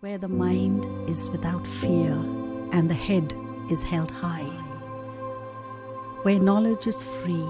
where the mind is without fear and the head is held high, where knowledge is free.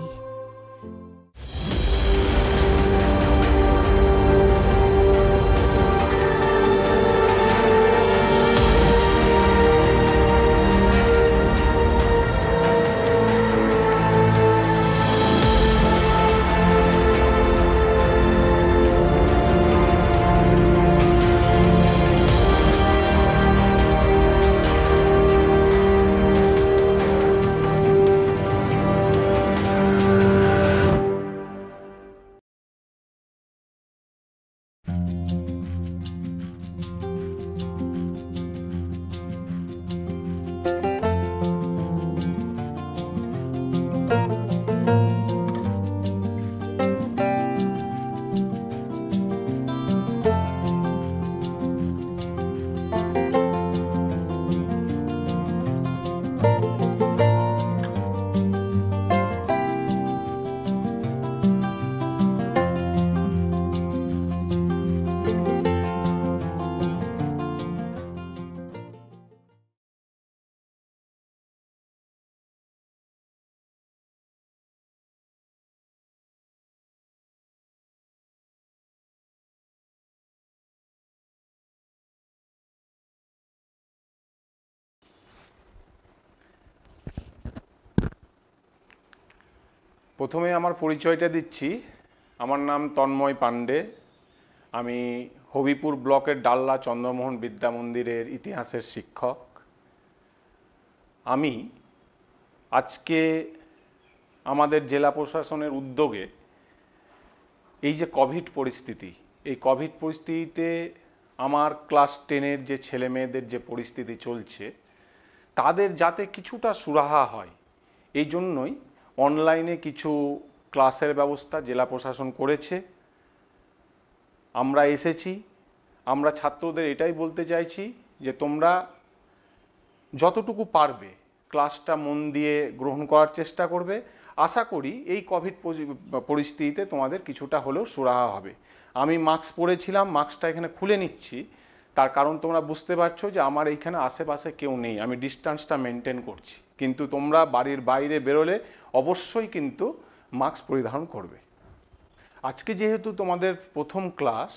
প্রথমে আমার পরিচয়টা দিচ্ছি। আমার নাম তন্ময় পাণ্ডে। আমি হবিপুর ব্লকের ডাল্লা চন্দ্রমোহন বিদ্যা মন্দিরের ইতিহাসের শিক্ষক। আমি আজকে আমাদের জেলা প্রশাসনের উদ্যোগে এই যে কোভিড পরিস্থিতি, এই কোভিড পরিস্থিতিতে আমার ক্লাস টেনের যে ছেলে মেয়েদের যে পরিস্থিতি চলছে, তাদের যাতে কিছুটা সুরাহা হয়, এই জন্যই অনলাইনে কিছু ক্লাসের ব্যবস্থা জেলা প্রশাসন করেছে। আমরা এসেছি, আমরা ছাত্রদের এটাই বলতে চাইছি যে তোমরা যতটুকু পারবে ক্লাসটা মন দিয়ে গ্রহণ করার চেষ্টা করবে। আশা করি এই কোভিড পরিস্থিতিতে তোমাদের কিছুটা হলেও সুরাহা হবে। আমি মাস্ক পরেছিলাম, মাস্কটা এখানে খুলে নিচ্ছি। তার কারণ তোমরা বুঝতে পারছ যে আমার এইখানে আশেপাশে কেউ নেই, আমি ডিস্টেন্সটা মেনটেন করছি। কিন্তু তোমরা বাড়ির বাইরে বেরোলে অবশ্যই কিন্তু মাস্ক পরিধান করবে। আজকে যেহেতু তোমাদের প্রথম ক্লাস,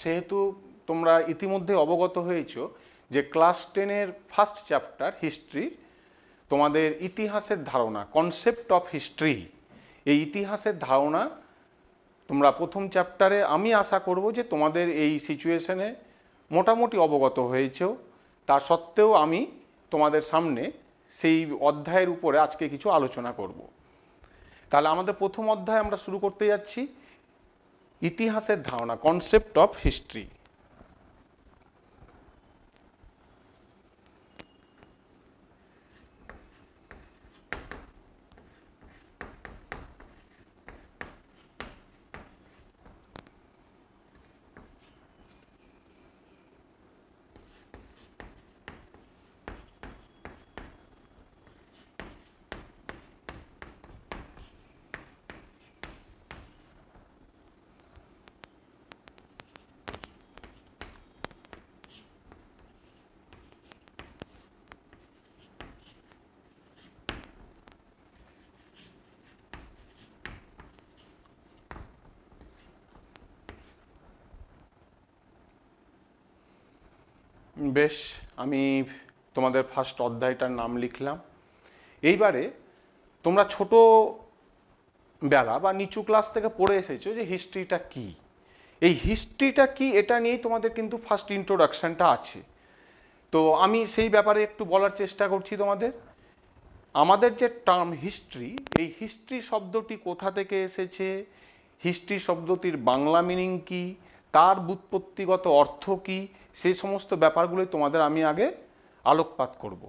সেহেতু তোমরা ইতিমধ্যে অবগত হয়েছো যে ক্লাস টেনের ফার্স্ট চ্যাপ্টার হিস্ট্রির তোমাদের ইতিহাসের ধারণা কনসেপ্ট অফ হিস্ট্রি এই ইতিহাসের ধারণা তোমরা প্রথম চ্যাপ্টারে আমি আশা করব যে তোমাদের এই সিচুয়েশনে মোটামুটি অবগত হয়েছেও তা সত্ত্বেও আমি তোমাদের সামনে সেই অধ্যায়ের উপরে আজকে কিছু আলোচনা করব। তাহলে আমাদের প্রথম অধ্যায় আমরা শুরু করতে যাচ্ছি ইতিহাসের ধারণা কনসেপ্ট অফ হিস্ট্রি বেশ, আমি তোমাদের ফার্স্ট অধ্যায়টার নাম লিখলাম। এইবারে তোমরা ছোট বেলা বা নিচু ক্লাস থেকে পড়ে এসেছ যে হিস্ট্রিটা কি। এই হিস্ট্রিটা কি, এটা নিয়েই তোমাদের কিন্তু ফার্স্ট ইন্ট্রোডাকশানটা আছে। তো আমি সেই ব্যাপারে একটু বলার চেষ্টা করছি তোমাদের। আমাদের যে টার্ম হিস্ট্রি এই হিস্ট্রি শব্দটি কোথা থেকে এসেছে? হিস্ট্রি শব্দটির বাংলা মিনিং কি? তার বুৎপত্তিগত অর্থ কী? সেই সমস্ত ব্যাপারগুলোই তোমাদের আমি আগে আলোকপাত করব।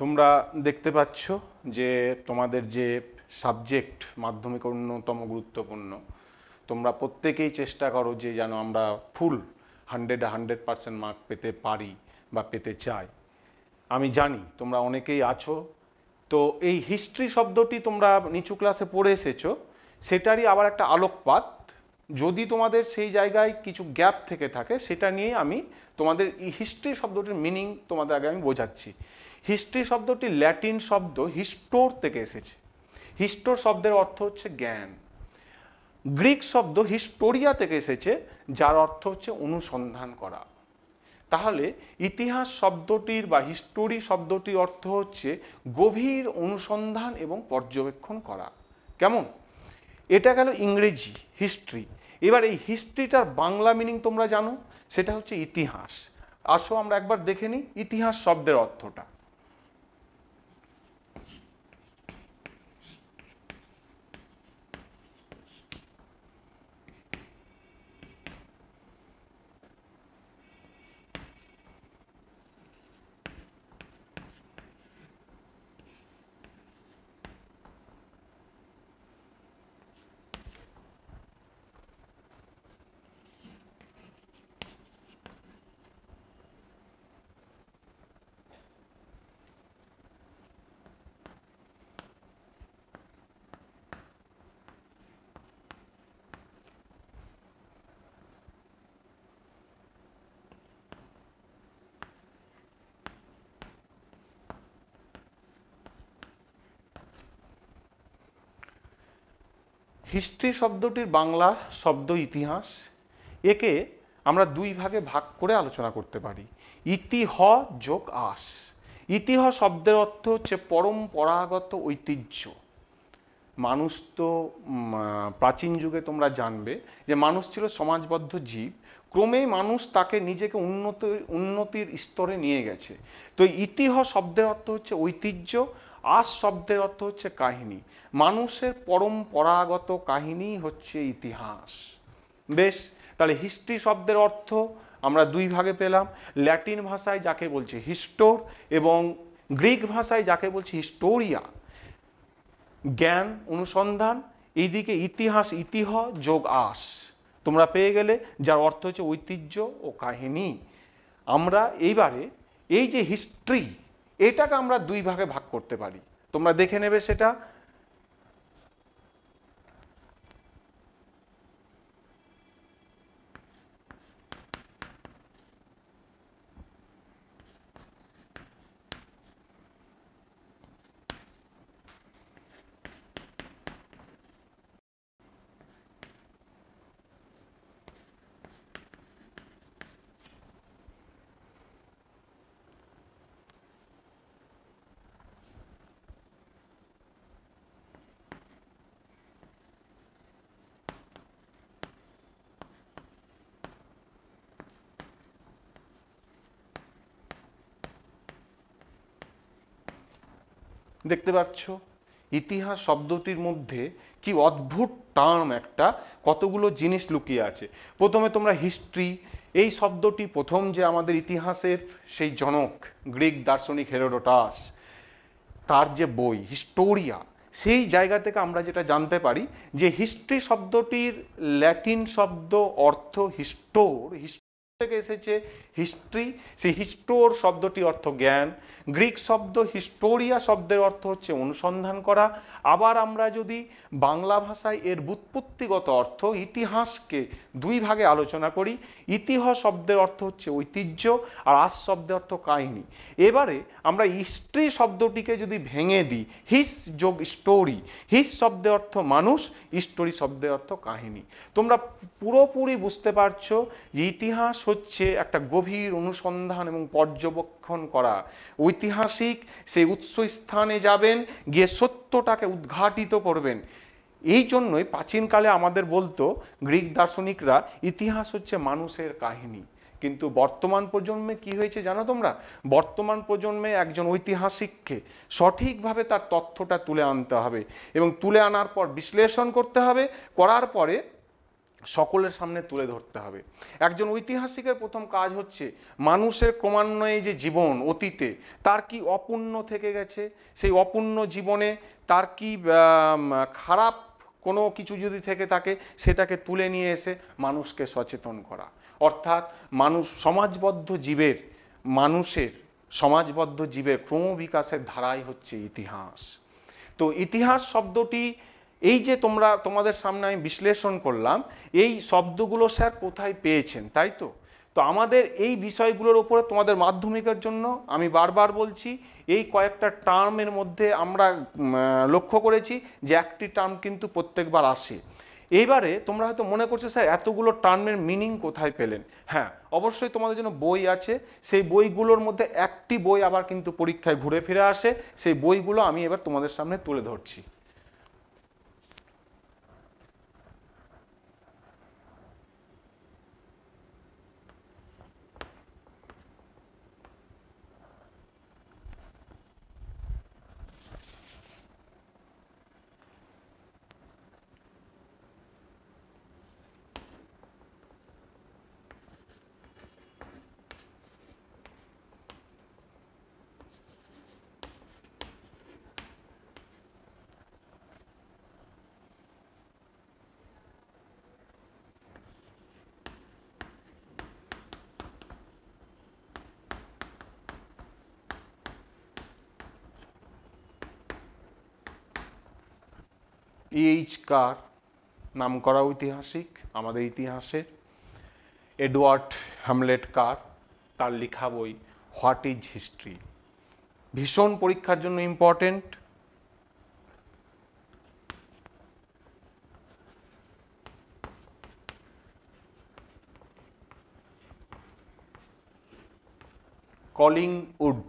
তোমরা দেখতে পাচ্ছ যে তোমাদের যে সাবজেক্ট মাধ্যমিক অন্যতম গুরুত্বপূর্ণ, তোমরা প্রত্যেকেই চেষ্টা করো যে যেন আমরা full hundred hundred percent mark পেতে পারি বা পেতে চাই। আমি জানি তোমরা অনেকেই আছো, তো এই হিস্ট্রি শব্দটি তোমরা নিচু ক্লাসে পড়ে এসেছ, সেটারই আবার একটা আলোকপাত। যদি তোমাদের সেই জায়গায় কিছু গ্যাপ থেকে থাকে, সেটা নিয়ে আমি তোমাদের এই হিস্ট্রি শব্দটির মিনিং তোমাদের আগে আমি বোঝাচ্ছি। হিস্ট্রি শব্দটি ল্যাটিন শব্দ হিস্টোর থেকে এসেছে। হিস্টোর শব্দের অর্থ হচ্ছে জ্ঞান। গ্রিক শব্দ হিস্টোরিয়া থেকে এসেছে, যার অর্থ হচ্ছে অনুসন্ধান করা। তাহলে ইতিহাস শব্দটির বা হিস্টোরি শব্দটির অর্থ হচ্ছে গভীর অনুসন্ধান এবং পর্যবেক্ষণ করা। কেমন? এটা গেল ইংরেজি হিস্ট্রি এবার এই হিস্ট্রিটার বাংলা মিনিং তোমরা জানো, সেটা হচ্ছে ইতিহাস। আসো আমরা একবার দেখে নিই ইতিহাস শব্দের অর্থটা। হিস্ট্রি শব্দটির বাংলা শব্দ ইতিহাস, একে আমরা দুই ভাগে ভাগ করে আলোচনা করতে পারি। ইতিহ যোগ আস। ইতিহ শব্দের অর্থ হচ্ছে পরম্পরাগত ঐতিহ্য। মানুষ তো প্রাচীন যুগে তোমরা জানবে যে মানুষ ছিল সমাজবদ্ধ জীব। ক্রমে মানুষ তাকে নিজেকে উন্নত, উন্নতির স্তরে নিয়ে গেছে। তো ইতিহ শব্দের অর্থ হচ্ছে ঐতিহ্য আস শব্দের অর্থ হচ্ছে কাহিনী। মানুষের পরম্পরাগত কাহিনী হচ্ছে ইতিহাস। বেশ, তাহলে হিস্ট্রি শব্দের অর্থ আমরা দুই ভাগে পেলাম। ল্যাটিন ভাষায় যাকে বলছে হিস্টোর এবং গ্রিক ভাষায় যাকে বলছে হিস্টোরিয়া। জ্ঞান, অনুসন্ধান, এইদিকে ইতিহাস, ইতিহ যোগ আস। তোমরা পেয়ে গেলে, যার অর্থ হচ্ছে ঐতিহ্য ও কাহিনী। আমরা এইবারে এই যে হিস্ট্রি এটাকে আমরা দুই ভাগে ভাগ করতে পারি। তোমরা দেখে নেবে সেটা। দেখতে পাচ্ছ? ইতিহাস শব্দটির মধ্যে কি অদ্ভুত টার্ম একটা, কতগুলো জিনিস লুকিয়ে আছে। প্রথমে তোমরা হিস্ট্রি, এই শব্দটি প্রথম যে আমাদের ইতিহাসের সেই জনক, গ্রিক দার্শনিক হেরোডোটাস, তার যে বই, হিস্টোরিয়া, সেই জায়গা থেকে আমরা যেটা জানতে পারি যে হিস্ট্রি শব্দটির ল্যাটিন শব্দ অর্থ হিস্টোর থেকে এসেছে হিস্ট্রি সেই হিস্টোর শব্দটি অর্থ জ্ঞান, গ্রিক শব্দ হিস্টোরিয়া শব্দের অর্থ হচ্ছে অনুসন্ধান করা। আবার আমরা যদি বাংলা ভাষায় এর বুৎপত্তিগত অর্থ ইতিহাসকে দুই ভাগে আলোচনা করি ইতিহাস শব্দের অর্থ হচ্ছে ঐতিহ্য আর আস শব্দের অর্থ কাহিনী। এবারে আমরা হিস্ট্রি শব্দটিকে যদি ভেঙে দিই হিস যোগ স্টোরি হিস শব্দের অর্থ মানুষ স্টোরি শব্দের অর্থ কাহিনী। তোমরা পুরোপুরি বুঝতে পারছ যে ইতিহাস হচ্ছে একটা গভীর অনুসন্ধান এবং পর্যবেক্ষণ করা। ঐতিহাসিক সেই উৎস স্থানে যাবেন, গিয়ে সত্যটাকে উদ্ঘাটিত করবেন। এই জন্যই প্রাচীনকালে আমাদের বলতো গ্রিক দার্শনিকরা, ইতিহাস হচ্ছে মানুষের কাহিনী। কিন্তু বর্তমান প্রজন্মে কি হয়েছে জানো তোমরা? বর্তমান প্রজন্মে একজন ঐতিহাসিককে সঠিকভাবে তার তথ্যটা তুলে আনতে হবে এবং তুলে আনার পর বিশ্লেষণ করতে হবে, করার পরে সকলের সামনে তুলে ধরতে হবে। একজন ঐতিহাসিকের প্রথম কাজ হচ্ছে মানুষের ক্রমান্বয়ে যে জীবন, অতীতে, তার কি অপূর্ণ থেকে গেছে? সেই অপূর্ণ জীবনে তার কি খারাপ কোনো কিছু যদি থেকে থাকে, সেটাকে তুলে নিয়ে এসে মানুষকে সচেতন করা। অর্থাৎ মানুষ, সমাজবদ্ধ জীবের, মানুষের সমাজবদ্ধ জীবের ক্রমবিকাশের ধারাই হচ্ছে ইতিহাস। তো ইতিহাস শব্দটি এই যে তোমরা, তোমাদের সামনে আমি বিশ্লেষণ করলাম, এই শব্দগুলো স্যার কোথায় পেয়েছেন, তাই তো? তো আমাদের এই বিষয়গুলোর উপরে তোমাদের মাধ্যমিকের জন্য আমি বারবার বলছি, এই কয়েকটা টার্মের মধ্যে আমরা লক্ষ্য করেছি যে একটি টার্ম কিন্তু প্রত্যেকবার আসে। এইবারে তোমরা হয়তো মনে করছ স্যার, এতগুলো টার্মের মিনিং কোথায় পেলেন? হ্যাঁ অবশ্যই তোমাদের জন্য বই আছে, সেই বইগুলোর মধ্যে একটি বই আবার কিন্তু পরীক্ষায় ঘুরে ফিরে আসে, সেই বইগুলো আমি এবার তোমাদের সামনে তুলে ধরছি। ইএইচ কার নাম করা ঐতিহাসিক, আমাদের ইতিহাসের এডওয়ার্ড হ্যামলেট কার তার লেখা বই হোয়াট ইজ হিস্ট্রি ভীষণ পরীক্ষার জন্য important Collingwood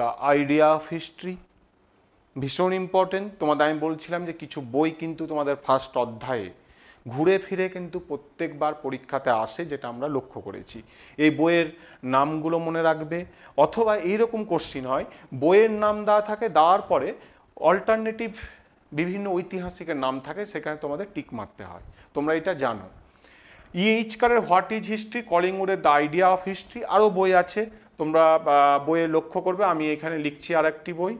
the idea of history ভীষণ ইম্পর্টেন্ট তোমাদের আমি বলছিলাম যে কিছু বই কিন্তু তোমাদের ফার্স্ট অধ্যায়ে ঘুরে ফিরে কিন্তু প্রত্যেকবার পরীক্ষাতে আসে, যেটা আমরা লক্ষ্য করেছি। এই বইয়ের নামগুলো মনে রাখবে। অথবা এইরকম কোশ্চিন হয়, বইয়ের নাম দেওয়া থাকে, দেওয়ার পরে অল্টারনেটিভ বিভিন্ন ঐতিহাসিকের নাম থাকে, সেখানে তোমাদের টিক মারতে হয়। তোমরা এটা জানো। ইএইচ কারের হোয়াট ইজ হিস্ট্রি কলিংউডের দ্য আইডিয়া অফ হিস্ট্রি আরও বই আছে। তোমরা বইয়ে লক্ষ্য করবে আমি এখানে লিখছি আর একটি বই।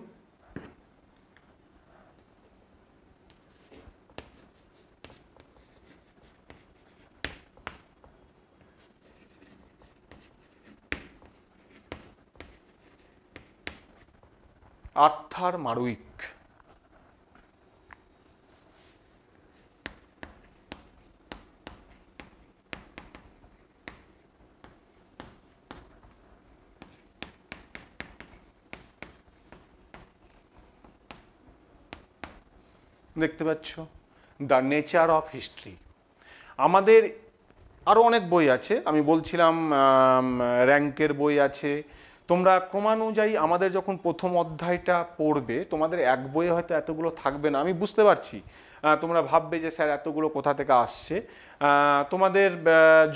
আর্থার মারুইক দেখতে পাচ্ছ? দ্য নেচার অফ হিস্ট্রি আমাদের আরও অনেক বই আছে। আমি বলছিলাম র্যাঙ্কের বই আছে। তোমরা ক্রমানুযায়ী আমাদের যখন প্রথম অধ্যায়টা পড়বে, তোমাদের এক বইয়ে হয়তো এতগুলো থাকবে না। আমি বুঝতে পারছি। তোমরা ভাববে যে, স্যার, এতগুলো কোথা থেকে আসছে? তোমাদের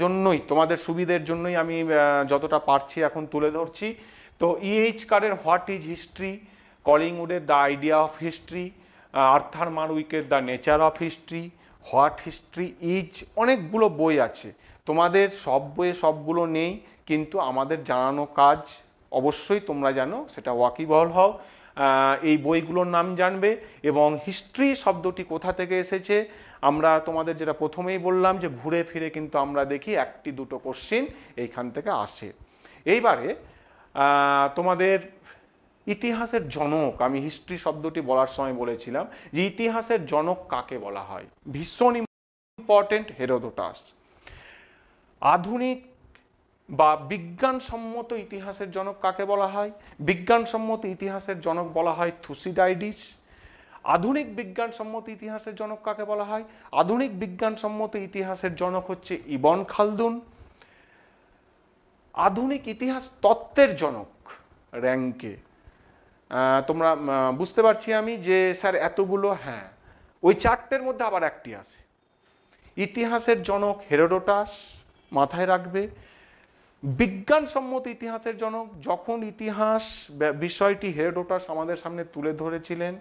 জন্যই, তোমাদের সুবিধের জন্যই আমি যতটা পারছি এখন তুলে ধরছি। তো ইএইচ কারের what is history কলিংউডের the idea of history Arthur মারউইকের the nature of history, what history is, অনেকগুলো বই আছে। তোমাদের সব বইয়ে সবগুলো নেই, কিন্তু আমাদের জানানো কাজ অবশ্যই তোমরা জানো, সেটা ওয়াকিবহল হও। এই বইগুলোর নাম জানবে এবং হিস্ট্রি শব্দটি কোথা থেকে এসেছে। আমরা তোমাদের যেটা প্রথমেই বললাম যে ঘুরে ফিরে কিন্তু আমরা দেখি একটি দুটো কোশ্চিন এইখান থেকে আসে। এইবারে তোমাদের ইতিহাসের জনক, আমি হিস্ট্রি শব্দটি বলার সময় বলেছিলাম যে ইতিহাসের জনক কাকে বলা হয়? ভীষণ ইম্পর্টেন্ট হেরোদোটাস আধুনিক বা বিজ্ঞানসম্মত ইতিহাসের জনক কাকে বলা হয়? বিজ্ঞানসম্মত ইতিহাসের জনক বলা হয় থুসিডাইডিস আধুনিক বিজ্ঞানসম্মত ইতিহাসের জনক কাকে বলা হয়? আধুনিক বিজ্ঞানসম্মত ইতিহাসের জনক হচ্ছে ইবন খালদুন। আধুনিক ইতিহাস তত্ত্বের জনক র্যাঙ্কে। তোমরা বুঝতে পারছি আমি যে স্যার এতগুলো হ্যাঁ ওই চারটের মধ্যে আবার একটি আছে। ইতিহাসের জনক হেরোডোটাস মাথায় রাখবে। বিজ্ঞানসম্মত ইতিহাসের জনক, যখন ইতিহাস বিষয়টি হেরোডোটাস আমাদের সামনে তুলে ধরেছিলেন,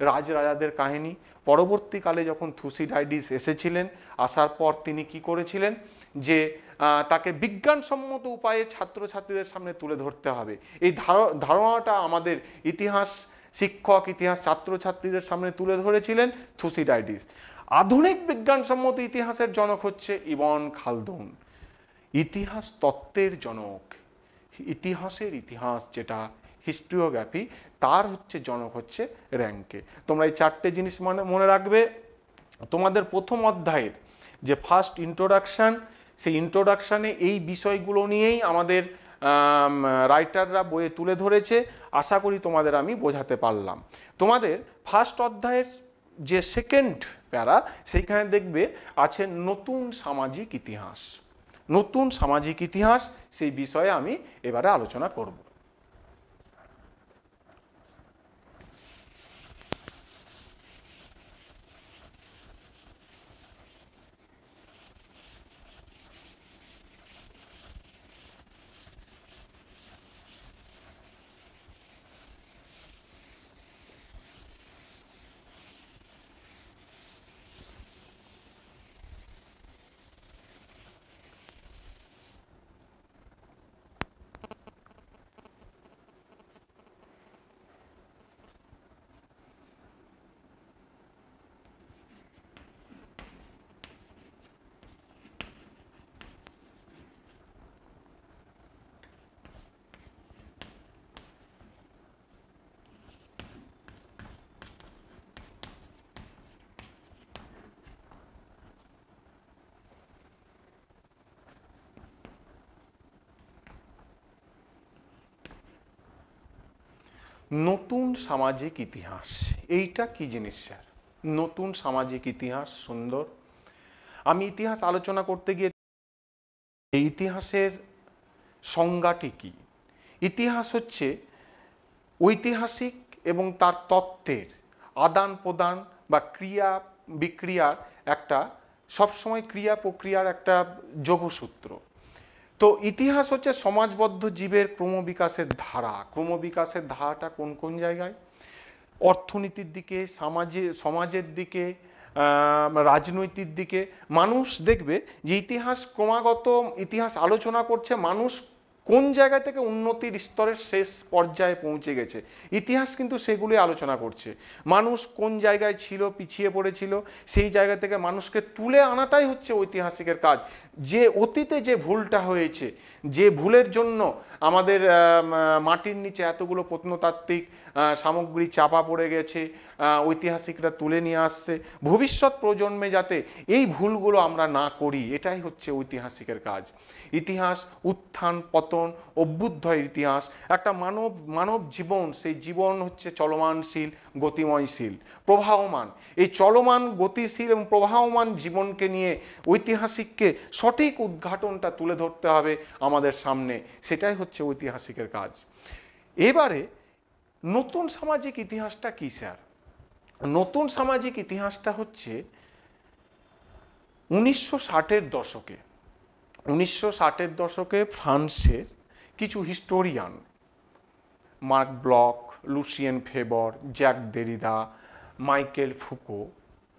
রাজরাজাদের কাহিনী, পরবর্তীকালে যখন থুসিডাইডিস এসেছিলেন, আসার পর তিনি কি করেছিলেন যে তাকে বিজ্ঞানসম্মত উপায়ে ছাত্রছাত্রীদের সামনে তুলে ধরতে হবে। এই ধার- ধারণাটা আমাদের ইতিহাস শিক্ষক, ইতিহাস ছাত্রছাত্রীদের সামনে তুলে ধরেছিলেন থুসিডাইডিস আধুনিক বিজ্ঞানসম্মত ইতিহাসের জনক হচ্ছে ইবন খালদুন। ইতিহাস তত্ত্বের জনক। ইতিহাসের ইতিহাস যেটা হিস্ট্রিওগ্রাফি, তার হচ্ছে জনক হচ্ছে র্যাঙ্কে। তোমরা এই চারটে জিনিস মনে মনে রাখবে। তোমাদের প্রথম অধ্যায়ের যে ফার্স্ট ইন্ট্রোডাকশান সেই ইন্ট্রোডাকশানে এই বিষয়গুলো নিয়েই আমাদের রাইটাররা বইয়ে তুলে ধরেছে। আশা করি তোমাদের আমি বোঝাতে পারলাম। তোমাদের ফার্স্ট অধ্যায়ের যে সেকেন্ড প্যারা, সেইখানে দেখবে আছে নতুন সামাজিক ইতিহাস। নতুন সামাজিক ইতিহাস, সেই বিষয়ে আমি এবারে আলোচনা করব। নতুন সামাজিক ইতিহাস। এইটা কি জিনিস, স্যার? নতুন সামাজিক ইতিহাস, সুন্দর। আমি ইতিহাস আলোচনা করতে গিয়ে এই ইতিহাসের সংজ্ঞাটি কি? ইতিহাস হচ্ছে ঐতিহাসিক এবং তার তত্ত্বের আদান প্রদান বা ক্রিয়া বিক্রিয়ার একটা সবসময় ক্রিয়া প্রক্রিয়ার একটা যোগসূত্র। তো ইতিহাস হচ্ছে সমাজবদ্ধ জীবের ক্রমবিকাশের ধারা। ক্রমবিকাশের ধারাটা কোন কোন জায়গায়? অর্থনীতির দিকে, সমাজে, সমাজের দিকে রাজনৈতিক দিকে। মানুষ দেখবে যে ইতিহাস ক্রমাগত ইতিহাস আলোচনা করছে, মানুষ কোন জায়গা থেকে উন্নতির স্তরের শেষ পর্যায়ে পৌঁছে গেছে? ইতিহাস কিন্তু সেগুলি আলোচনা করছে। মানুষ কোন জায়গায় ছিল, পিছিয়ে পড়েছিল, সেই জায়গা থেকে মানুষকে তুলে আনাটাই হচ্ছে ঐতিহাসিকের কাজ। যে অতীতে যে ভুলটা হয়েছে, যে ভুলের জন্য আমাদের মাটির নিচে এতগুলো প্রত্নতাত্ত্বিক সামগ্রী চাপা পড়ে গেছে ঐতিহাসিকরা তুলে নিয়ে আসছে। ভবিষ্যৎ প্রজন্মে যাতে এই ভুলগুলো আমরা না করি, এটাই হচ্ছে ঐতিহাসিকের কাজ। ইতিহাস, উত্থান, পতন, অভ্যুদয়ের ইতিহাস, একটা মানব মানব জীবন, সেই জীবন হচ্ছে চলমানশীল, গতিময়শীল, প্রবাহমান। এই চলমান, গতিশীল এবং প্রবাহমান জীবনকে নিয়ে ঐতিহাসিককে সঠিক উদ্ঘাটনটা তুলে ধরতে হবে আমাদের সামনে। সেটাই হচ্ছে ঐতিহাসিকের কাজ। এবারে নতুন সামাজিক ইতিহাসটা কী, স্যার? নতুন সামাজিক ইতিহাসটা হচ্ছে উনিশশো ষাটের দশকে। উনিশশো ষাটের দশকে ফ্রান্সের কিছু historian, Marc Bloch, Lucien Febvre, Jacques Derrida, Michel Foucault,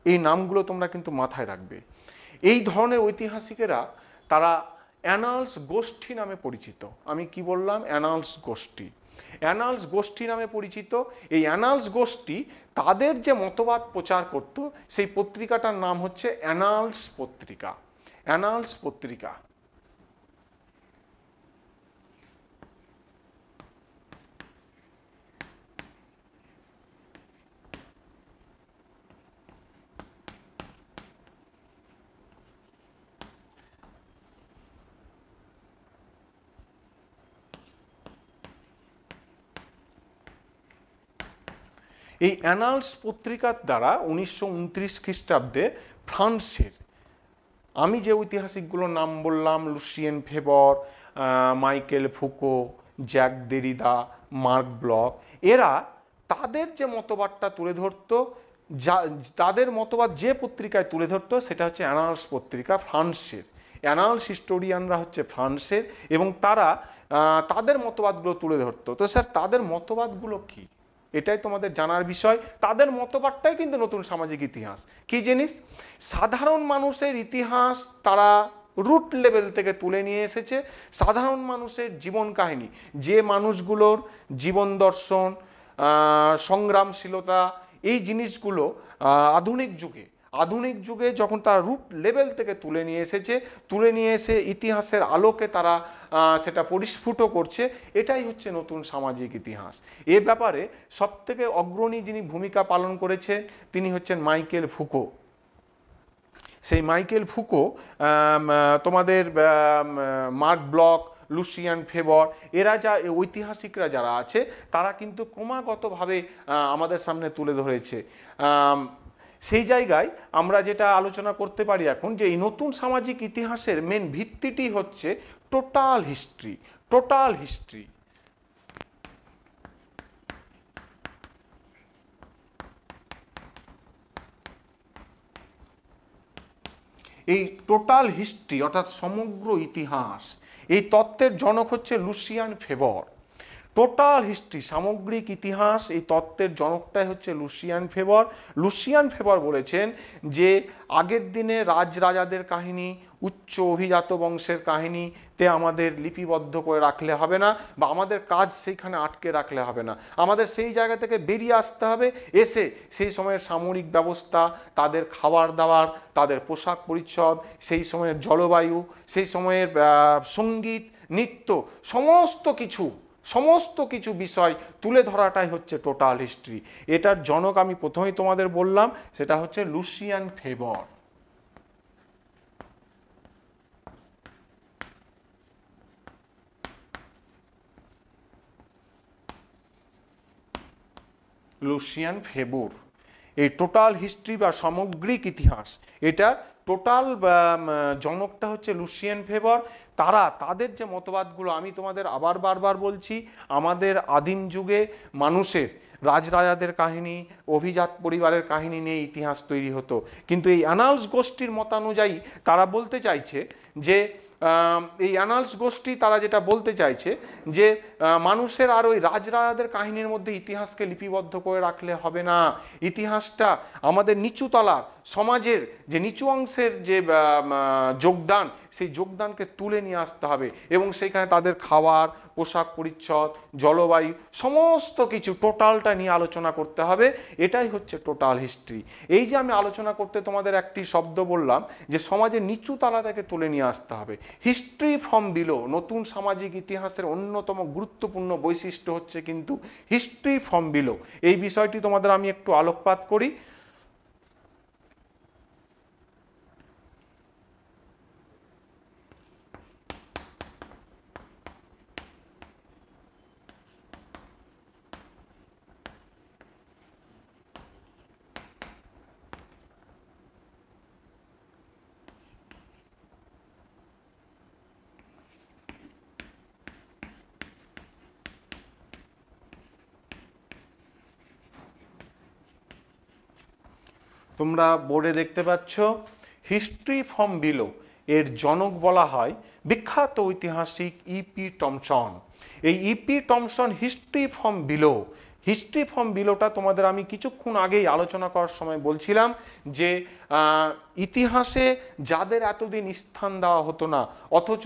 এই নামগুলো তোমরা কিন্তু মাথায় রাখবে। এই ধরনের ঐতিহাসিকেরা তারা অ্যানালস গোষ্ঠী নামে পরিচিত। আমি কি বললাম? অ্যানালস গোষ্ঠী। অ্যানালস গোষ্ঠী নামে পরিচিত। এই অ্যানালস গোষ্ঠী তাদের যে মতবাদ প্রচার করত, সেই পত্রিকাটার নাম হচ্ছে অ্যানালস পত্রিকা। অ্যানালস পত্রিকা। এই অ্যানালস পত্রিকার দ্বারা উনিশশো উনত্রিশ খ্রিস্টাব্দে ফ্রান্সের, আমি যে ঐতিহাসিকগুলোর নাম বললাম, Lucien Febvre Michel Foucault, Jacques Derrida, Marc Bloch, এরা তাদের যে মতবাদটা তুলে ধরতো, যা, তাদের মতবাদ যে পত্রিকায় তুলে ধরতো, সেটা হচ্ছে অ্যানালস পত্রিকা ফ্রান্সের। অ্যানালস হিস্টোরিয়ানরা হচ্ছে ফ্রান্সের এবং তারা তাদের মতবাদগুলো তুলে ধরতো। তো স্যার, তাদের মতবাদগুলো কি? এটাই তোমাদের জানার বিষয়। তাদের মতবাদটাই কিন্তু নতুন সামাজিক ইতিহাস। কি জিনিস? সাধারণ মানুষের ইতিহাস তারা রুট লেভেল থেকে তুলে নিয়ে এসেছে। সাধারণ মানুষের জীবন কাহিনী, যে মানুষগুলোর জীবন দর্শন সংগ্রামশীলতা, এই জিনিসগুলো আধুনিক যুগে আধুনিক যুগে যখন তারা রুট লেভেল থেকে তুলে নিয়ে এসেছে, তুলে নিয়ে এসে ইতিহাসের আলোকে তারা সেটা পরিস্ফুট করছে, এটাই হচ্ছে নতুন সামাজিক ইতিহাস। এ ব্যাপারে সবথেকে অগ্রণী যিনি ভূমিকা পালন করেছেন, তিনি হচ্ছেন মাইকেল ফুকো। সেই মাইকেল ফুকো তোমাদের মার্ক ব্লক, লুসিয়ান ফেবর, এরা যা ঐতিহাসিকরা যারা আছে, তারা কিন্তু ক্রমাগতভাবে আমাদের সামনে তুলে ধরেছে। সেই জায়গায় আমরা যেটা আলোচনা করতে পারি এখন যে এই নতুন সামাজিক ইতিহাসের মেন ভিত্তিটি হচ্ছে টোটাল হিস্ট্রি টোটাল হিস্ট্রি এই টোটাল হিস্ট্রি অর্থাৎ সমগ্র ইতিহাস, এই তত্ত্বের জনক হচ্ছে লুসিয়ান ফেবর। টোটাল হিস্ট্রি সামগ্রিক ইতিহাস, এই তত্ত্বের জনকটাই হচ্ছে লুসিয়ান ফেবর লুসিয়ান ফেবর বলেছেন যে, আগের দিনে রাজ রাজাদের কাহিনী, উচ্চ অভিজাত বংশের কাহিনীতে আমাদের লিপিবদ্ধ করে রাখলে হবে না, বা আমাদের কাজ সেইখানে আটকে রাখলে হবে না। আমাদের সেই জায়গা থেকে বেরিয়ে আসতে হবে, এসে সেই সময়ের সামরিক ব্যবস্থা, তাদের খাবার দাবার তাদের পোশাক পরিচ্ছদ, সেই সময়ের জলবায়ু, সেই সময়ের সংগীত, নৃত্য, সমস্ত কিছু সমস্ত কিছু বিষয় তুলে ধরাটাই হচ্ছে টোটাল হিস্ট্রি। এটার জনক আমি প্রথমেই তোমাদের বললাম, সেটা হচ্ছে লুসিয়ান ফেবর। Lucien Febvre. এই টোটাল হিস্ট্রি বা সামগ্রিক ইতিহাস এটা টোটাল জনকটা হচ্ছে লুসিয়ান ফেবর তারা, তাদের যে মতবাদগুলো, আমি তোমাদের আবার বারবার বলছি, আমাদের আদিম যুগে মানুষের, রাজরাজাদের কাহিনী, অভিজাত পরিবারের কাহিনী নিয়ে ইতিহাস তৈরি হতো। কিন্তু এই অ্যানালস গোষ্ঠীর মতানুযায়ী তারা বলতে চাইছে যে এই অ্যানালস গোষ্ঠী তারা যেটা বলতে চাইছে যে মানুষের আর ওই রাজরাজাদের কাহিনীর মধ্যে ইতিহাসকে লিপিবদ্ধ করে রাখলে হবে না। ইতিহাসটা আমাদের নিচুতলার সমাজের যে নিচু অংশের যে যোগদান, সেই যোগদানকে তুলে নিয়ে আসতে হবে এবং সেখানে তাদের খাবার পোশাক পরিচ্ছদ, জলবায়ু সমস্ত কিছু টোটালটা নিয়ে আলোচনা করতে হবে। এটাই হচ্ছে টোটাল হিস্ট্রি। এই যে আমি আলোচনা করতে তোমাদের একটি শব্দ বললাম যে সমাজের নিচু তালা থেকে তুলে নিয়ে আসতে হবে। হিস্ট্রি ফ্রম বিলো, নতুন সামাজিক ইতিহাসের অন্যতম গুরুত্বপূর্ণ বৈশিষ্ট্য হচ্ছে কিন্তু হিস্ট্রি ফ্রম বিলো। এই বিষয়টি তোমাদের আমি একটু আলোকপাত করি। তোমরা বোর্ডে দেখতে পাচ্ছ হিস্ট্রি ফ্রম বিলো এর জনক বলা হয় বিখ্যাত ঐতিহাসিক ইপি টমসন এই E P Thompson history from below history from বিলোটা তোমাদের আমি কিছুক্ষণ আগেই আলোচনা করার সময় বলছিলাম যে ইতিহাসে যাদের এতদিন স্থান দেওয়া হতো না, অথচ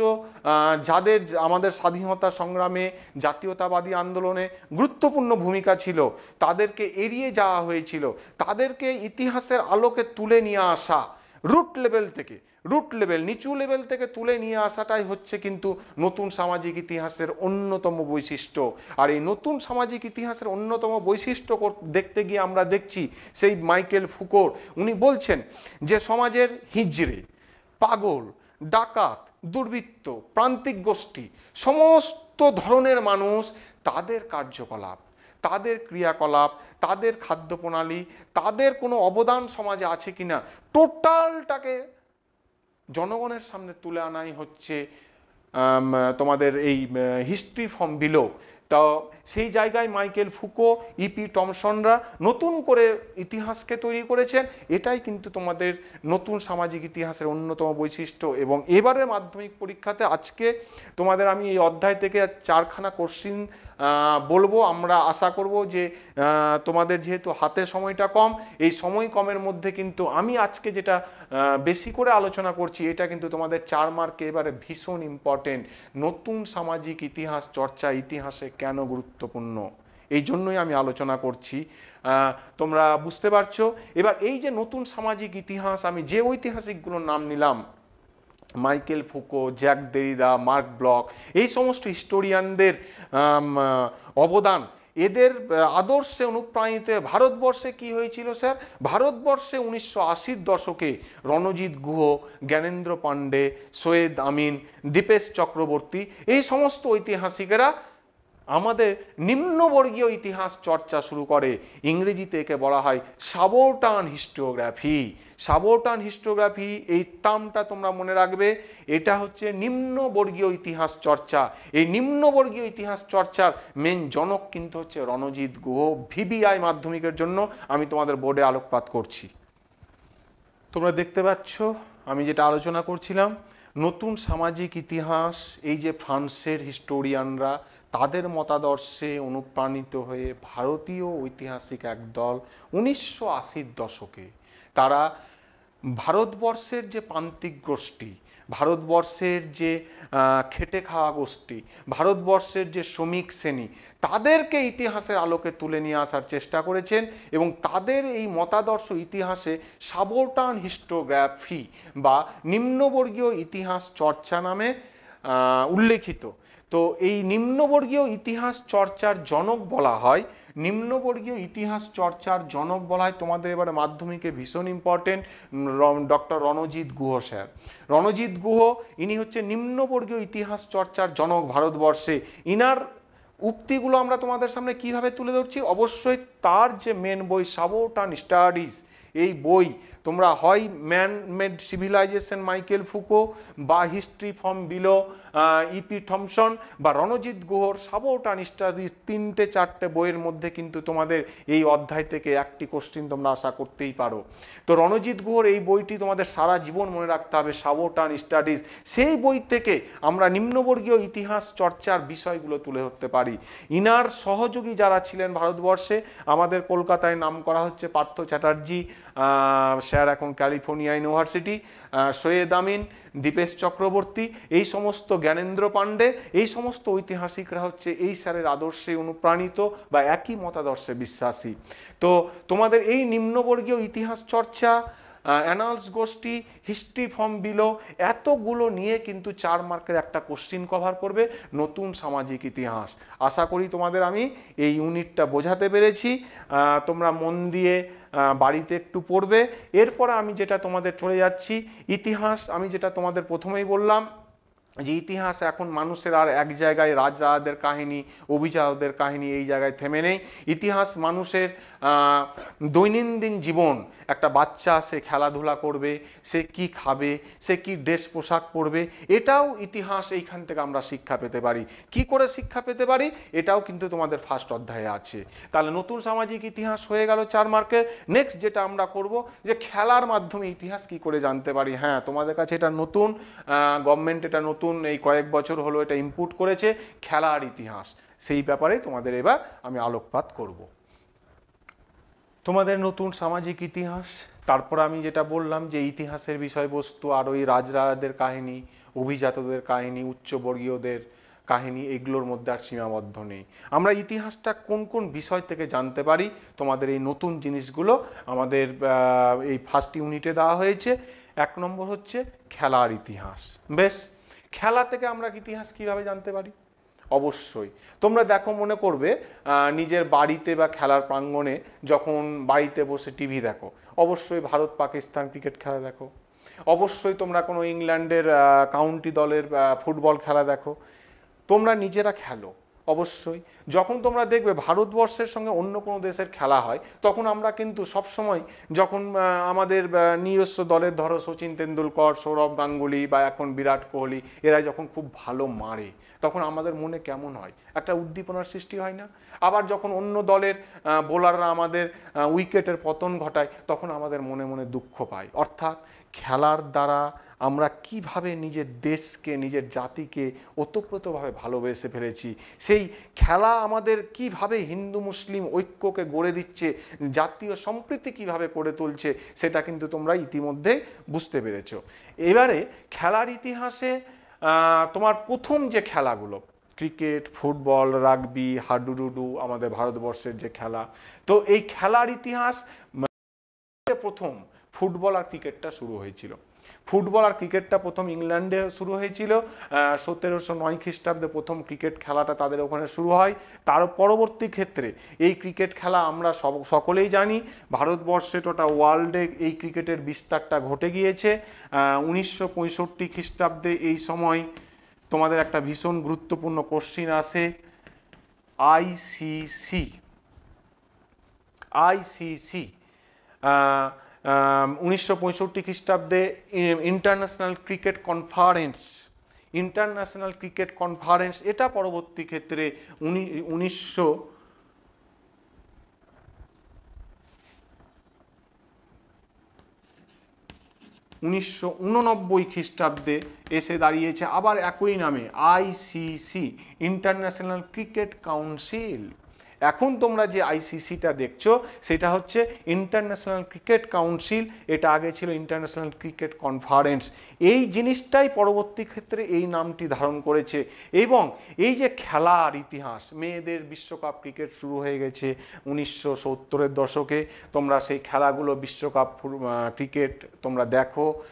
যাদের আমাদের স্বাধীনতা সংগ্রামে, জাতীয়তাবাদী আন্দোলনে গুরুত্বপূর্ণ ভূমিকা ছিল, তাদেরকে এড়িয়ে যাওয়া হয়েছিল, তাদেরকে ইতিহাসের আলোকে তুলে নিয়ে আসা রুট লেভেল থেকে রুট লেভেল নিচু লেভেল থেকে তুলে নিয়ে আসাটাই হচ্ছে কিন্তু নতুন সামাজিক ইতিহাসের অন্যতম বৈশিষ্ট্য। আর এই নতুন সামাজিক ইতিহাসের অন্যতম বৈশিষ্ট্য দেখতে গিয়ে আমরা দেখছি সেই মাইকেল ফুকোর। উনি বলছেন যে সমাজের হিজড়ে, পাগল, ডাকাত, দুর্বৃত্ত, প্রান্তিক গোষ্ঠী, সমস্ত ধরনের মানুষ তাদের কার্যকলাপ তাদের ক্রিয়াকলাপ, তাদের খাদ্য প্রণালী তাদের কোনো অবদান সমাজে আছে কি না টোটালটাকে জনগণের সামনে তুলে আনাই হচ্ছে তোমাদের এই হিস্ট্রি ফ্রম বিলো তো সেই জায়গায় মাইকেল ফুকো ইপি টমসনরা নতুন করে ইতিহাসকে তৈরি করেছেন। এটাই কিন্তু তোমাদের নতুন সামাজিক ইতিহাসের অন্যতম বৈশিষ্ট্য। এবং এবারের মাধ্যমিক পরীক্ষাতে আজকে তোমাদের আমি এই অধ্যায় থেকে চারখানা কোশ্চিন বলব, আমরা আশা করব যে তোমাদের যেহেতু হাতে সময়টা কম, এই সময় কমের মধ্যে কিন্তু আমি আজকে যেটা বেশি করে আলোচনা করছি, এটা কিন্তু তোমাদের চার মার্কে এবারে ভীষণ ইম্পর্টেন্ট নতুন সামাজিক ইতিহাস, চর্চা ইতিহাসে কেন গুরুত্বপূর্ণ? এই জন্যই আমি আলোচনা করছি। তোমরা বুঝতে পারছ? এবার এই যে নতুন সামাজিক ইতিহাস, আমি যে ঐতিহাসিকগুলোর নাম নিলাম Michael Foucault, Jacques Derrida, Marc Bloch, এই সমস্ত হিস্টোরিয়ানদের অবদান। এদের আদর্শে অনুপ্রাণিত ভারতবর্ষে কি হয়েছিল স্যার? ভারতবর্ষে উনিশশো আশির দশকে রণজিৎ গুহ, জ্ঞানেন্দ্র পাণ্ডে, সৈয়দ আমিন, দীপেশ চক্রবর্তী, এই সমস্ত ঐতিহাসিকেরা আমাদের নিম্নবর্গীয় ইতিহাস চর্চা শুরু করে। ইংরেজিতে একে বলা হয় সাবোটান হিস্টোগ্রাফি। সাবোটান হিস্টোগ্রাফি, এই টার্মটা তোমরা মনে রাখবে, এটা হচ্ছে নিম্নবর্গীয় ইতিহাস চর্চা। এই নিম্নবর্গীয় ইতিহাস চর্চার মেন জনক কিন্তু হচ্ছে রণজিৎ গুহ, ভিবিআই মাধ্যমিকের জন্য। আমি তোমাদের বোর্ডে আলোকপাত করছি। তোমরা দেখতে পাচ্ছ, আমি যেটা আলোচনা করছিলাম, নতুন সামাজিক ইতিহাস, এই যে ফ্রান্সের হিস্টোরিয়ানরা তাদের মতাদর্শে অনুপ্রাণিত হয়ে ভারতীয় ঐতিহাসিক একদল উনিশশো আশির দশকে। তারা ভারতবর্ষের যে প্রান্তিক গোষ্ঠী, ভারতবর্ষের যে খেটে খাওয়া গোষ্ঠী, ভারতবর্ষের যে শ্রমিক শ্রেণি, তাদেরকে ইতিহাসের আলোকে তুলে নিয়ে আসার চেষ্টা করেছেন এবং তাদের এই মতাদর্শ ইতিহাসে সাবোটান হিস্টোগ্রাফি বা নিম্নবর্গীয় ইতিহাস চর্চা নামে উল্লেখিত। তো এই নিম্নবর্গীয় ইতিহাস চর্চার জনক বলা হয়। নিম্নবর্গীয় ইতিহাস চর্চার জনক বলা হয় তোমাদের এবারে মাধ্যমিকে ভীষণ important doctor Ranajit Guha sir. Ranajit Guha, ইনি হচ্ছে নিম্নবর্গীয় ইতিহাস চর্চার জনক ভারতবর্ষে। ইনার উক্তিগুলো আমরা তোমাদের সামনে কীভাবে তুলে ধরছি? অবশ্যই তার যে মেন বই সাবোটান স্টাডিজ এই বই তোমরা হয় man made civilization Michael Foucault বা history from below EP Thompson বা রণজিৎ গুহর সাবোটান স্টাডিজ তিনটে চারটে বইয়ের মধ্যে কিন্তু তোমাদের এই অধ্যায় থেকে একটি কোশ্চিন তোমরা আশা করতেই পারো। তো রণজিৎ গুহর এই বইটি তোমাদের সারা জীবন মনে রাখতে হবে সাবোটান স্টাডিজ সেই বই থেকে আমরা নিম্নবর্গীয় ইতিহাস চর্চার বিষয়গুলো তুলে ধরতে পারি। ইনার সহযোগী যারা ছিলেন ভারতবর্ষে, আমাদের কলকাতায় নাম করা হচ্ছে পার্থ চ্যাটার্জি স্যার এখন ক্যালিফোর্নিয়া ইউনিভার্সিটি সৈয়দ আমিন, দীপেশ চক্রবর্তী, এই সমস্ত জ্ঞানেন্দ্র পাণ্ডে, এই সমস্ত ঐতিহাসিকরা হচ্ছে এই স্যারের আদর্শে অনুপ্রাণিত বা একই মতাদর্শে বিশ্বাসী। তো তোমাদের এই নিম্নবর্গীয় ইতিহাস চর্চা অ্যানালস গোষ্ঠী, হিস্ট্রি ফর্ম বিলো, এতগুলো নিয়ে কিন্তু চার মার্কের একটা কোশ্চিন কভার করবে নতুন সামাজিক ইতিহাস। আশা করি তোমাদের আমি এই ইউনিটটা বোঝাতে পেরেছি। তোমরা মন দিয়ে বাড়িতে একটু পড়বে। এরপর আমি যেটা তোমাদের চলে যাচ্ছি, ইতিহাস। আমি যেটা তোমাদের প্রথমেই বললাম যে ইতিহাস এখন মানুষের আর এক জায়গায় রাজরাদের কাহিনী, অভিজাতদের কাহিনী এই জায়গায় থেমে নেই। ইতিহাস মানুষের দৈনন্দিন জীবন একটা বাচ্চা সে খেলাধুলা করবে, সে কি খাবে, সে কি ড্রেস পোশাক পরবে, এটাও ইতিহাস এইখান থেকে আমরা শিক্ষা পেতে পারি। কি করে শিক্ষা পেতে পারি? এটাও কিন্তু তোমাদের ফার্স্ট অধ্যায়ে আছে। তাহলে নতুন সামাজিক ইতিহাস হয়ে গেল চার মার্কের নেক্সট যেটা আমরা করব, যে খেলার মাধ্যমে ইতিহাস কি করে জানতে পারি? হ্যাঁ তোমাদের কাছে এটা নতুন গভর্নমেন্ট এটা নতুন, এই কয়েক বছর হলো এটা ইনপুট করেছে, খেলার ইতিহাস। সেই ব্যাপারে তোমাদের এবার আমি আলোকপাত করব। তোমাদের নতুন সামাজিক ইতিহাস? তারপর আমি যেটা বললাম যে ইতিহাসের বিষয়বস্তু আর ওই রাজরাজাদের কাহিনী, অভিজাতদের কাহিনী, উচ্চবর্গীয়দের কাহিনী, এগুলোর মধ্যে আর সীমাবদ্ধ নেই। আমরা ইতিহাসটা কোন কোন বিষয় থেকে জানতে পারি, তোমাদের এই নতুন জিনিসগুলো আমাদের এই ফার্স্ট ইউনিটে দেওয়া হয়েছে। এক নম্বর হচ্ছে খেলার ইতিহাস। বেশ, খেলা থেকে আমরা ইতিহাস কীভাবে জানতে পারি? অবশ্যই। তোমরা দেখো মনে করবে নিজের বাড়িতে বা খেলার প্রাঙ্গণে যখন বাড়িতে বসে টিভি দেখো, অবশ্যই ভারত পাকিস্তান ক্রিকেট খেলা দেখো। অবশ্যই তোমরা কোনো ইংল্যান্ডের কাউন্টি দলের ফুটবল খেলা দেখো। তোমরা নিজেরা খেলো। অবশ্যই। যখন তোমরা দেখবে ভারতবর্ষের সঙ্গে অন্য কোনো দেশের খেলা হয়, তখন আমরা কিন্তু সবসময় যখন আমাদের নিজস্ব দলের ধরো সচিন তেন্ডুলকর, সৌরভ গাঙ্গুলি বা এখন বিরাট কোহলি, এরা যখন খুব ভালো মারে, তখন আমাদের মনে কেমন হয়? একটা উদ্দীপনার সৃষ্টি হয় না? আবার যখন অন্য দলের বোলাররা আমাদের উইকেটের পতন ঘটায়, তখন আমাদের মনে মনে দুঃখ পায়। অর্থাৎ খেলার দ্বারা আমরা কীভাবে নিজের দেশকে, নিজের জাতিকে ওতপ্রোতভাবে ভালোবেসে ফেলেছি? সেই খেলা আমাদের কীভাবে হিন্দু, মুসলিম ঐক্যকে গড়ে দিচ্ছে, জাতীয় সম্প্রীতি কীভাবে করে তুলছে, সেটা কিন্তু তোমরা ইতিমধ্যে বুঝতে পেরেছ। এবারে খেলার ইতিহাসে তোমার প্রথম যে খেলাগুলো, ক্রিকেট, ফুটবল, রাগবি, হাডুডুডু, আমাদের ভারতবর্ষের যে খেলা, তো এই খেলার ইতিহাস প্রথম ফুটবল আর ক্রিকেটটা শুরু হয়েছিল। ফুটবল আর ক্রিকেটটা প্রথম ইংল্যান্ডে শুরু হয়েছিল। সতেরোশো নয় খ্রিস্টাব্দে প্রথম ক্রিকেট খেলাটা তাদের ওখানে শুরু হয়। তার পরবর্তী ক্ষেত্রে এই ক্রিকেট খেলা আমরা সকলেই জানি। ভারতবর্ষে টোটা ওয়ার্ল্ডে এই ক্রিকেটের বিস্তারটা ঘটে গিয়েছে। উনিশশো পঁয়ষট্টি খ্রিস্টাব্দে এই সময় তোমাদের একটা ভীষণ গুরুত্বপূর্ণ কোশ্চিন আসে। আইসিসি আইসিসি উনিশশো পঁয়ষট্টি খ্রিস্টাব্দে international cricket conference international cricket conference এটা পরবর্তী ক্ষেত্রে উনি, উনিশশো উনিশশো উননব্বই খ্রিস্টাব্দে এসে দাঁড়িয়েছে আবার একই নামে আইসিসি ইন্টারন্যাশনাল ক্রিকেট কাউন্সিল এখন তোমরা যে আইসিসিটা দেখছ, সেটা হচ্ছে ইন্টারন্যাশনাল ক্রিকেট কাউন্সিল এটা আগে ছিল ইন্টারন্যাশনাল ক্রিকেট কনফারেন্স এই জিনিসটাই পরবর্তী ক্ষেত্রে এই নামটি ধারণ করেছে। এবং এই যে খেলার ইতিহাস, মেয়েদের বিশ্বকাপ ক্রিকেট শুরু হয়ে গেছে উনিশশো সত্তরের দশকে। তোমরা সেই খেলাগুলো বিশ্বকাপ ক্রিকেট তোমরা দেখো।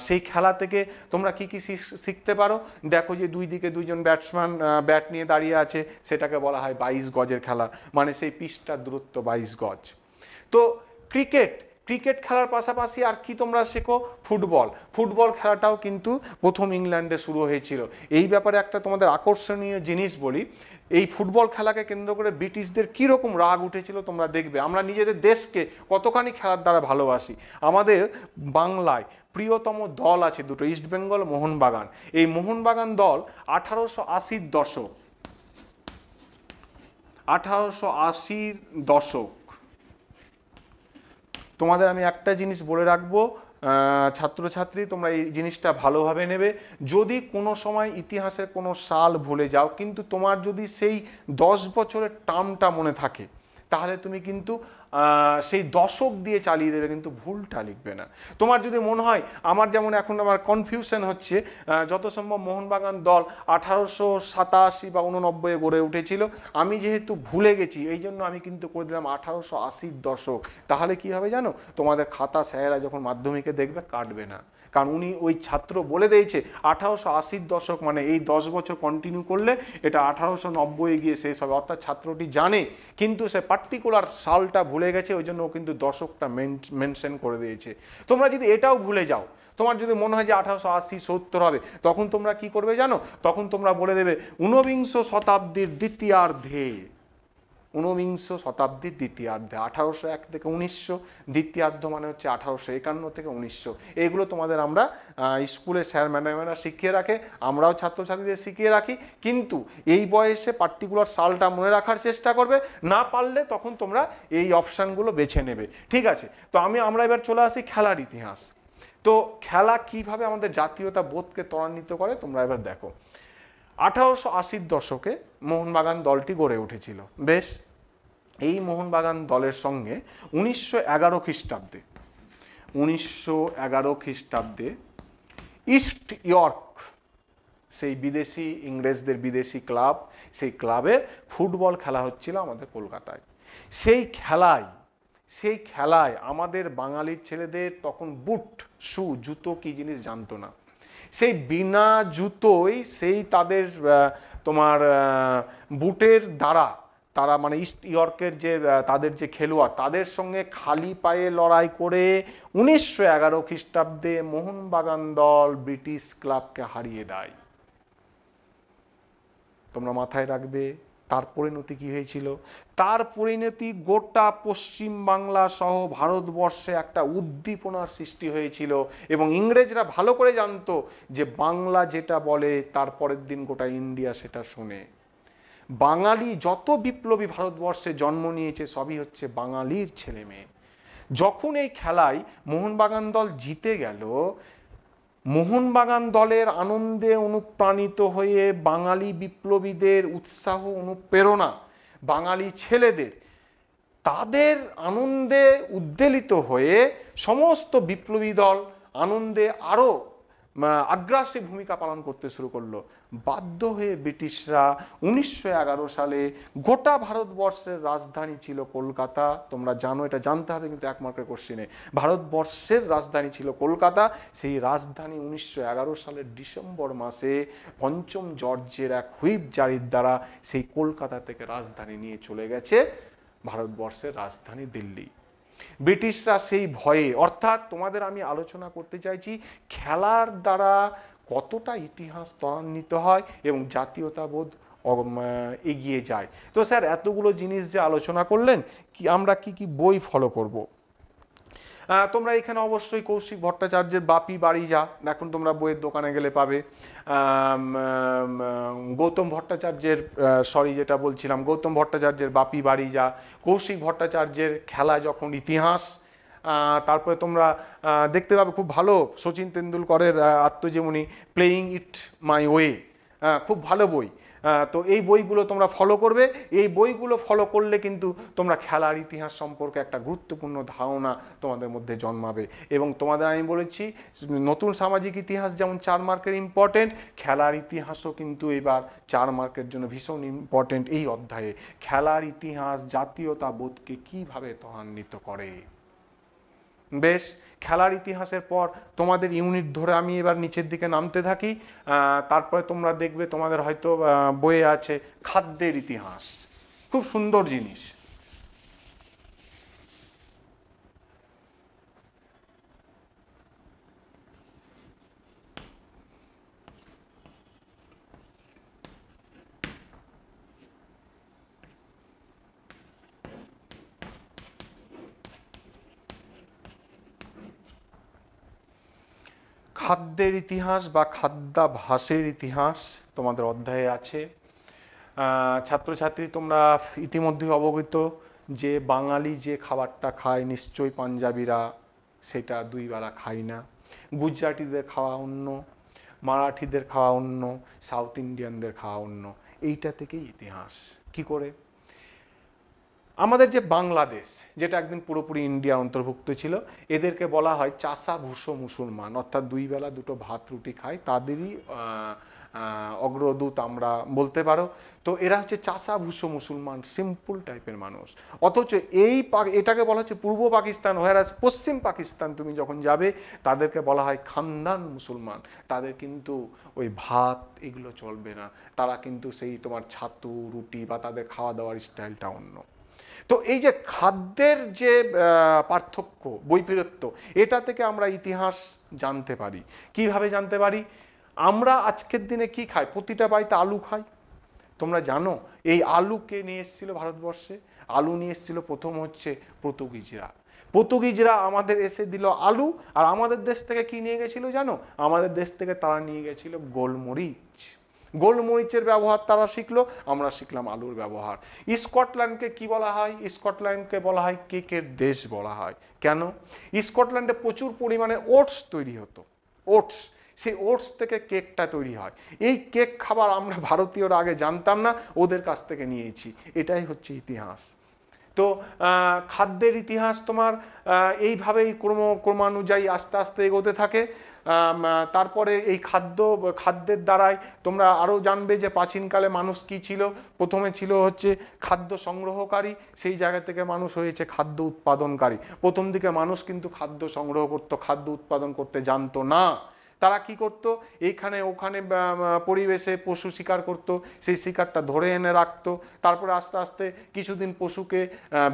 সেই খেলা থেকে তোমরা কি কি শিখ- শিখতে পারো? দেখো যে দুই দিকে দুইজন ব্যাটসম্যান ব্যাট নিয়ে দাঁড়িয়ে আছে, সেটাকে বলা হয় বাইশ গজের খেলা। মানে সেই পিচটার দূরত্ব বাইশ গজ তো ক্রিকেট ক্রিকেট খেলার পাশাপাশি আর কি তোমরা শেখো? ফুটবল। ফুটবল খেলাটাও কিন্তু প্রথম ইংল্যান্ডে শুরু হয়েছিল। এই ব্যাপারে একটা তোমাদের আকর্ষণীয় জিনিস বলি, এই ফুটবল খেলাকে কেন্দ্র করে ব্রিটিশদের কীরকম রাগ উঠেছিল তোমরা দেখবে। আমরা নিজেদের দেশকে কতখানি খেলার দ্বারা ভালোবাসি। আমাদের বাংলায় প্রিয়তম দল আছে দুটো, ইস্টবেঙ্গল মোহনবাগান। এই মোহনবাগান দল আঠারোশো আশির দশক আঠারোশো আশির দশক। তোমাদের আমি একটা জিনিস বলে রাখব ছাত্রছাত্রী, তোমরা এই জিনিসটা ভালোভাবে নেবে। যদি কোনো সময় ইতিহাসের কোনো সাল ভুলে যাও, কিন্তু তোমার যদি সেই দশ বছরের টার্মটা মনে থাকে, তাহলে তুমি কিন্তু সেই দশক দিয়ে চালিয়ে দেবে কিন্তু ভুলটা লিখবে না। তোমার যদি মনে হয় আমার যেমন এখন আমার কনফিউশন হচ্ছে যত সম্ভব মোহনবাগান দল আঠারোশো সাতাশি বা উননব্বইয়ে গড়ে উঠেছিল, আমি যেহেতু ভুলে গেছি, এই জন্য আমি কিন্তু করে দিলাম আঠারোশো আশির দশক। তাহলে কি হবে জানো? তোমাদের খাতা স্যারেরা যখন মাধ্যমিকে দেখবে, কাটবে না। কারণ উনি ওই ছাত্র বলে দিয়েছে, আঠারোশো আশির দশক মানে এই দশ বছর কন্টিনিউ করলে এটা আঠারোশো নব্বই গিয়ে শেষ হবে। অর্থাৎ ছাত্রটি জানে, কিন্তু সে পার্টিকুলার সালটা ভুলে গেছে, ওই জন্য ও কিন্তু দশকটা মেনশন করে দিয়েছে। তোমরা যদি এটাও ভুলে যাও, তোমার যদি মনে হয় যে আঠারোশো আশি সত্তর হবে, তখন তোমরা কি করবে জানো? তখন তোমরা বলে দেবে, ঊনবিংশ শতাব্দীর দ্বিতীয়ার্ধে ঊনবিংশ শতাব্দীর দ্বিতীয়ার্ধে, আঠারোশো এক থেকে উনিশশো, দ্বিতীয়ার্ধ মানে হচ্ছে আঠারোশো একান্ন থেকে উনিশশো। এইগুলো তোমাদের আমরা স্কুলে স্যার ম্যাডামেরা শিখিয়ে রাখে, আমরাও ছাত্রছাত্রীদের শিখিয়ে রাখি। কিন্তু এই বয়সে পার্টিকুলার সালটা মনে রাখার চেষ্টা করবে, না পারলে তখন তোমরা এই অপশানগুলো বেছে নেবে। ঠিক আছে? তো আমি, আমরা এবার চলে আসি খেলার ইতিহাস। তো খেলা কীভাবে আমাদের জাতীয়তা বোধকে ত্বরান্বিত করে, তোমরা এবার দেখো। আঠারোশো আশির দশকে মোহনবাগান দলটি গড়ে উঠেছিল। বেশ এই মোহনবাগান দলের সঙ্গে উনিশশো এগারো খ্রিস্টাব্দে, উনিশশো এগারো খ্রিস্টাব্দে ইস্ট ইয়র্ক, সেই বিদেশি ইংরেজদের বিদেশি ক্লাব, সেই ক্লাবে ফুটবল খেলা হচ্ছিল আমাদের কলকাতায়। সেই খেলায় সেই খেলায় আমাদের বাঙালির ছেলেদের তখন বুট, শু, জুতো কি জিনিস জানতো না। সেই বিনা জুতোই সেই তাদের তোমার বুটের দ্বারা তারা মানে ইস্ট ইয়র্কের যে তাদের যে খেলোয়াড়, তাদের সঙ্গে খালি পায়ে লড়াই করে উনিশশো এগারো খ্রিস্টাব্দে মোহনবাগান দল ব্রিটিশ ক্লাবকে হারিয়ে দেয়। তোমরা মাথায় রাখবে, তার পরিণতি কি হয়েছিল? তার পরিণতি গোটা পশ্চিম বাংলা সহ ভারতবর্ষে একটা উদ্দীপনার সৃষ্টি হয়েছিল এবং ইংরেজরা ভালো করে জানতো যে বাংলা যেটা বলে, তার পরের দিন গোটা ইন্ডিয়া সেটা শোনে। বাঙালি যত বিপ্লবী ভারতবর্ষে জন্ম নিয়েছে, সবই হচ্ছে বাঙালির ছেলে মেয়ে। যখন এই খেলায় মোহনবাগান দল জিতে গেল, মোহনবাগান দলের আনন্দে অনুপ্রাণিত হয়ে বাঙালি বিপ্লবীদের উৎসাহ, অনুপ্রেরণা, বাঙালি ছেলেদের, তাদের আনন্দে উদ্বেলিত হয়ে সমস্ত বিপ্লবী দল আনন্দে আরও আগ্রাসী ভূমিকা পালন করতে শুরু করল। বাধ্য হয়ে ব্রিটিশরা উনিশশো এগারো সালে গোটা ভারতবর্ষের রাজধানী ছিল কলকাতা। তোমরা জানো, এটা জানতে হবে কিন্তু এক মার্কের কোশ্চিনে ভারতবর্ষের রাজধানী ছিল কলকাতা। সেই রাজধানী উনিশশো এগারো সালের ডিসেম্বর মাসে পঞ্চম জর্জের এক হুইপ জারির দ্বারা সেই কলকাতা থেকে রাজধানী নিয়ে চলে গেছে ভারতবর্ষের রাজধানী দিল্লি। ব্রিটিশরা সেই ভয়ে, অর্থাৎ তোমাদের আমি আলোচনা করতে চাইছি, খেলার দ্বারা কতটা ইতিহাস ত্বরান্বিত হয় এবং জাতীয়তাবোধ এগিয়ে যায় তো স্যার, এতগুলো জিনিস যে আলোচনা করলেন, কি আমরা কি কি বই ফলো করব। তোমরা এখানে অবশ্যই কৌশিক ভট্টাচার্যের বাপি বাড়ি যা। এখন তোমরা বইয়ের দোকানে গেলে পাবে। গৌতম ভট্টাচার্যের সরি যেটা বলছিলাম, গৌতম ভট্টাচার্যের বাপি বাড়ি যা। কৌশিক ভট্টাচার্যের খেলা যখন ইতিহাস তারপরে তোমরা দেখতে পাবে খুব ভালো সচিন তেন্ডুলকরের আত্মজীবনী প্লেয়িং ইট মাই ওয়ে খুব ভালো বই। তো এই বইগুলো তোমরা ফলো করবে। এই বইগুলো ফলো করলে কিন্তু তোমরা খেলার ইতিহাস সম্পর্কে একটা গুরুত্বপূর্ণ ধারণা তোমাদের মধ্যে জন্মাবে। এবং তোমাদের আমি বলেছি, নতুন সামাজিক ইতিহাস যেমন চার মার্কের ইম্পর্টেন্ট খেলার ইতিহাসও কিন্তু এবার চার মার্কের জন্য ভীষণ ইম্পর্টেন্ট এই অধ্যায়ে। খেলার ইতিহাস জাতীয়তাবোধকে কীভাবে ত্বরান্বিত করে? বেশ খেলার ইতিহাসের পর তোমাদের ইউনিট ধরে আমি এবার নিচের দিকে নামতে থাকি তারপরে তোমরা দেখবে তোমাদের হয়তো বইয়ে আছে খাদ্যের ইতিহাস। খুব সুন্দর জিনিস। খাদ্যের ইতিহাস বা খাদ্যাভাসের ইতিহাস তোমাদের অধ্যায়ে আছে। ছাত্রছাত্রী তোমরা ইতিমধ্যে অবগত যে বাঙালি যে খাবারটা খায় নিশ্চয়ই পাঞ্জাবিরা সেটা দুই বেলা খায় না। গুজরাটিদের খাওয়া অন্য, মারাঠিদের খাওয়া অন্য, সাউথ ইন্ডিয়ানদের খাওয়া অন্য। এইটা থেকেই ইতিহাস। কি করে? আমাদের যে বাংলাদেশ, যেটা একদিন পুরোপুরি ইন্ডিয়ার অন্তর্ভুক্ত ছিল, এদেরকে বলা হয় চাষা ভূষো মুসলমান। অর্থাৎ দুই বেলা দুটো ভাত রুটি খায়, তাদেরই অগ্রদূত আমরা বলতে পারো। তো এরা হচ্ছে চাষা ভূষো মুসলমান, সিম্পল টাইপের মানুষ। অথচ এই এটাকে বলা হচ্ছে পূর্ব পাকিস্তান হয়ারাজ পশ্চিম পাকিস্তান তুমি যখন যাবে, তাদেরকে বলা হয় খানদান মুসলমান। তাদের কিন্তু ওই ভাত এগুলো চলবে না। তারা কিন্তু সেই তোমার ছাতু, রুটি বা তাদের খাওয়া দাওয়ার স্টাইলটা অন্য। তো এই যে খাদ্যের যে পার্থক্য, বৈপরীত্য, এটা থেকে আমরা ইতিহাস জানতে পারি। কীভাবে জানতে পারি? আমরা আজকের দিনে কি খাই? প্রতিটা বাড়িতে আলু খাই। তোমরা জানো, এই আলুকে নিয়ে এসেছিল ভারতবর্ষে? আলু নিয়ে এসেছিল প্রথম হচ্ছে পর্তুগিজরা। পর্তুগিজরা আমাদের এসে দিল আলু, আর আমাদের দেশ থেকে কি নিয়ে গেছিল জানো? আমাদের দেশ থেকে তারা নিয়ে গেছিল গোলমরিচ। গোলমরিচের ব্যবহার তারা শিখলো, আমরা শিখলাম আলুর ব্যবহার। স্কটল্যান্ডকে কি বলা হয়? স্কটল্যান্ডকে বলা হয় কেকের দেশ বলা হয়। কেন? স্কটল্যান্ডে প্রচুর পরিমাণে ওটস তৈরি হতো। ওটস, সেই ওটস থেকে কেকটা তৈরি হয়। এই কেক খাবার আমরা ভারতীয়রা আগে জানতাম না, ওদের কাছ থেকে নিয়েছি। এটাই হচ্ছে ইতিহাস। তো খাদ্যের ইতিহাস তোমার এইভাবেই ক্রম, ক্রমানুযায়ী আস্তে আস্তে এগোতে থাকে। তারপরে এই খাদ্য, খাদ্যের দ্বারাই তোমরা আরও জানবে যে প্রাচীনকালে মানুষ কি ছিল। প্রথমে ছিল হচ্ছে খাদ্য সংগ্রহকারী, সেই জায়গা থেকে মানুষ হয়েছে খাদ্য উৎপাদনকারী। প্রথম দিকে মানুষ কিন্তু খাদ্য সংগ্রহ করতো, খাদ্য উৎপাদন করতে জানতো না। তারা কি করত? এইখানে, ওখানে পরিবেশে পশু শিকার করত, সেই শিকারটা ধরে এনে রাখতো। তারপরে আস্তে আস্তে কিছুদিন পশুকে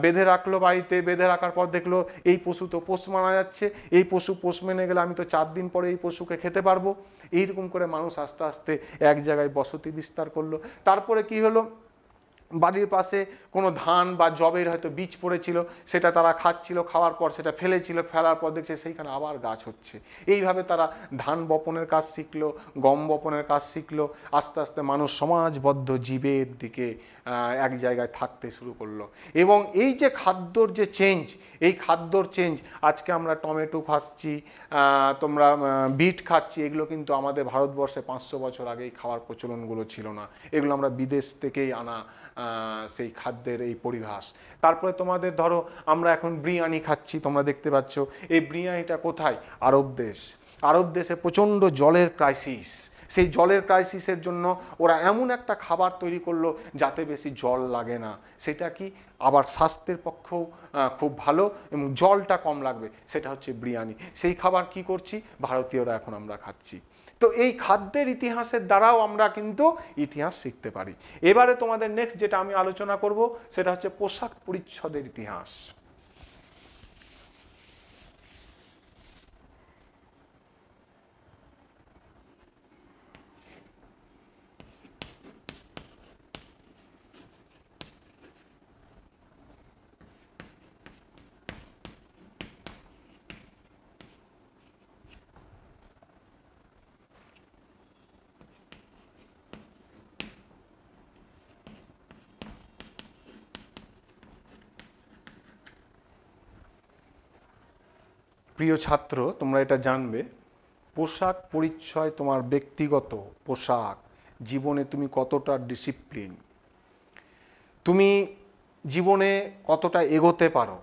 বেঁধে রাখল বাড়িতে, বেঁধে রাখার পর দেখল, এই পশু তো পোষ মানা যাচ্ছে, এই পশু পোষ মেনে গেলে আমি তো চার দিন পরে এই পশুকে খেতে পারব। এইরকম করে মানুষ আস্তে আস্তে এক জায়গায় বসতি বিস্তার করল। তারপরে কি হলো? বাড়ির পাশে কোনো ধান বা জবের হয়তো বীজ পড়েছিল, সেটা তারা খাচ্ছিল, খাওয়ার পর সেটা ফেলেছিল, ফেলার পর দেখছে সেইখানে আবার গাছ হচ্ছে। এইভাবে তারা ধান বপনের কাজ শিখলো, গম বপনের কাজ শিখলো, আস্তে আস্তে মানুষ সমাজবদ্ধ জীবের দিকে এক জায়গায় থাকতে শুরু করল। এবং এই যে খাদ্যর যে চেঞ্জ এই খাদ্যর চেঞ্জ আজকে আমরা টমেটো খাচ্ছি তোমরা বিট খাচ্ছি, এগুলো কিন্তু আমাদের ভারতবর্ষে পাঁচশো বছর আগেই খাওয়ার প্রচলনগুলো ছিল না। এগুলো আমরা বিদেশ থেকেই আনা সেই খাদ্যের এই পরিভাস তারপরে তোমাদের ধরো, আমরা এখন বিরিয়ানি খাচ্ছি, তোমরা দেখতে পাচ্ছ, এই বিরিয়ানিটা কোথায়? আরব দেশ। আরব দেশে প্রচণ্ড জলের ক্রাইসিস সেই জলের ক্রাইসিসের জন্য ওরা এমন একটা খাবার তৈরি করল যাতে বেশি জল লাগে না। সেটা কি? আবার স্বাস্থ্যের পক্ষেও খুব ভালো এবং জলটা কম লাগবে, সেটা হচ্ছে বিরিয়ানি। সেই খাবার কি করছি? ভারতীয়রা এখন আমরা খাচ্ছি। তো এই খাদ্যের ইতিহাসের দ্বারাও আমরা কিন্তু ইতিহাস শিখতে পারি। এবারে তোমাদের নেক্সট যেটা আমি আলোচনা করব, সেটা হচ্ছে পোশাক পরিচ্ছদের ইতিহাস। প্রিয় ছাত্র, তোমরা এটা জানবে, পোশাক পরিচ্ছয় তোমার ব্যক্তিগত পোশাক, জীবনে তুমি কতটা ডিসিপ্লিন তুমি জীবনে কতটা এগোতে পারো?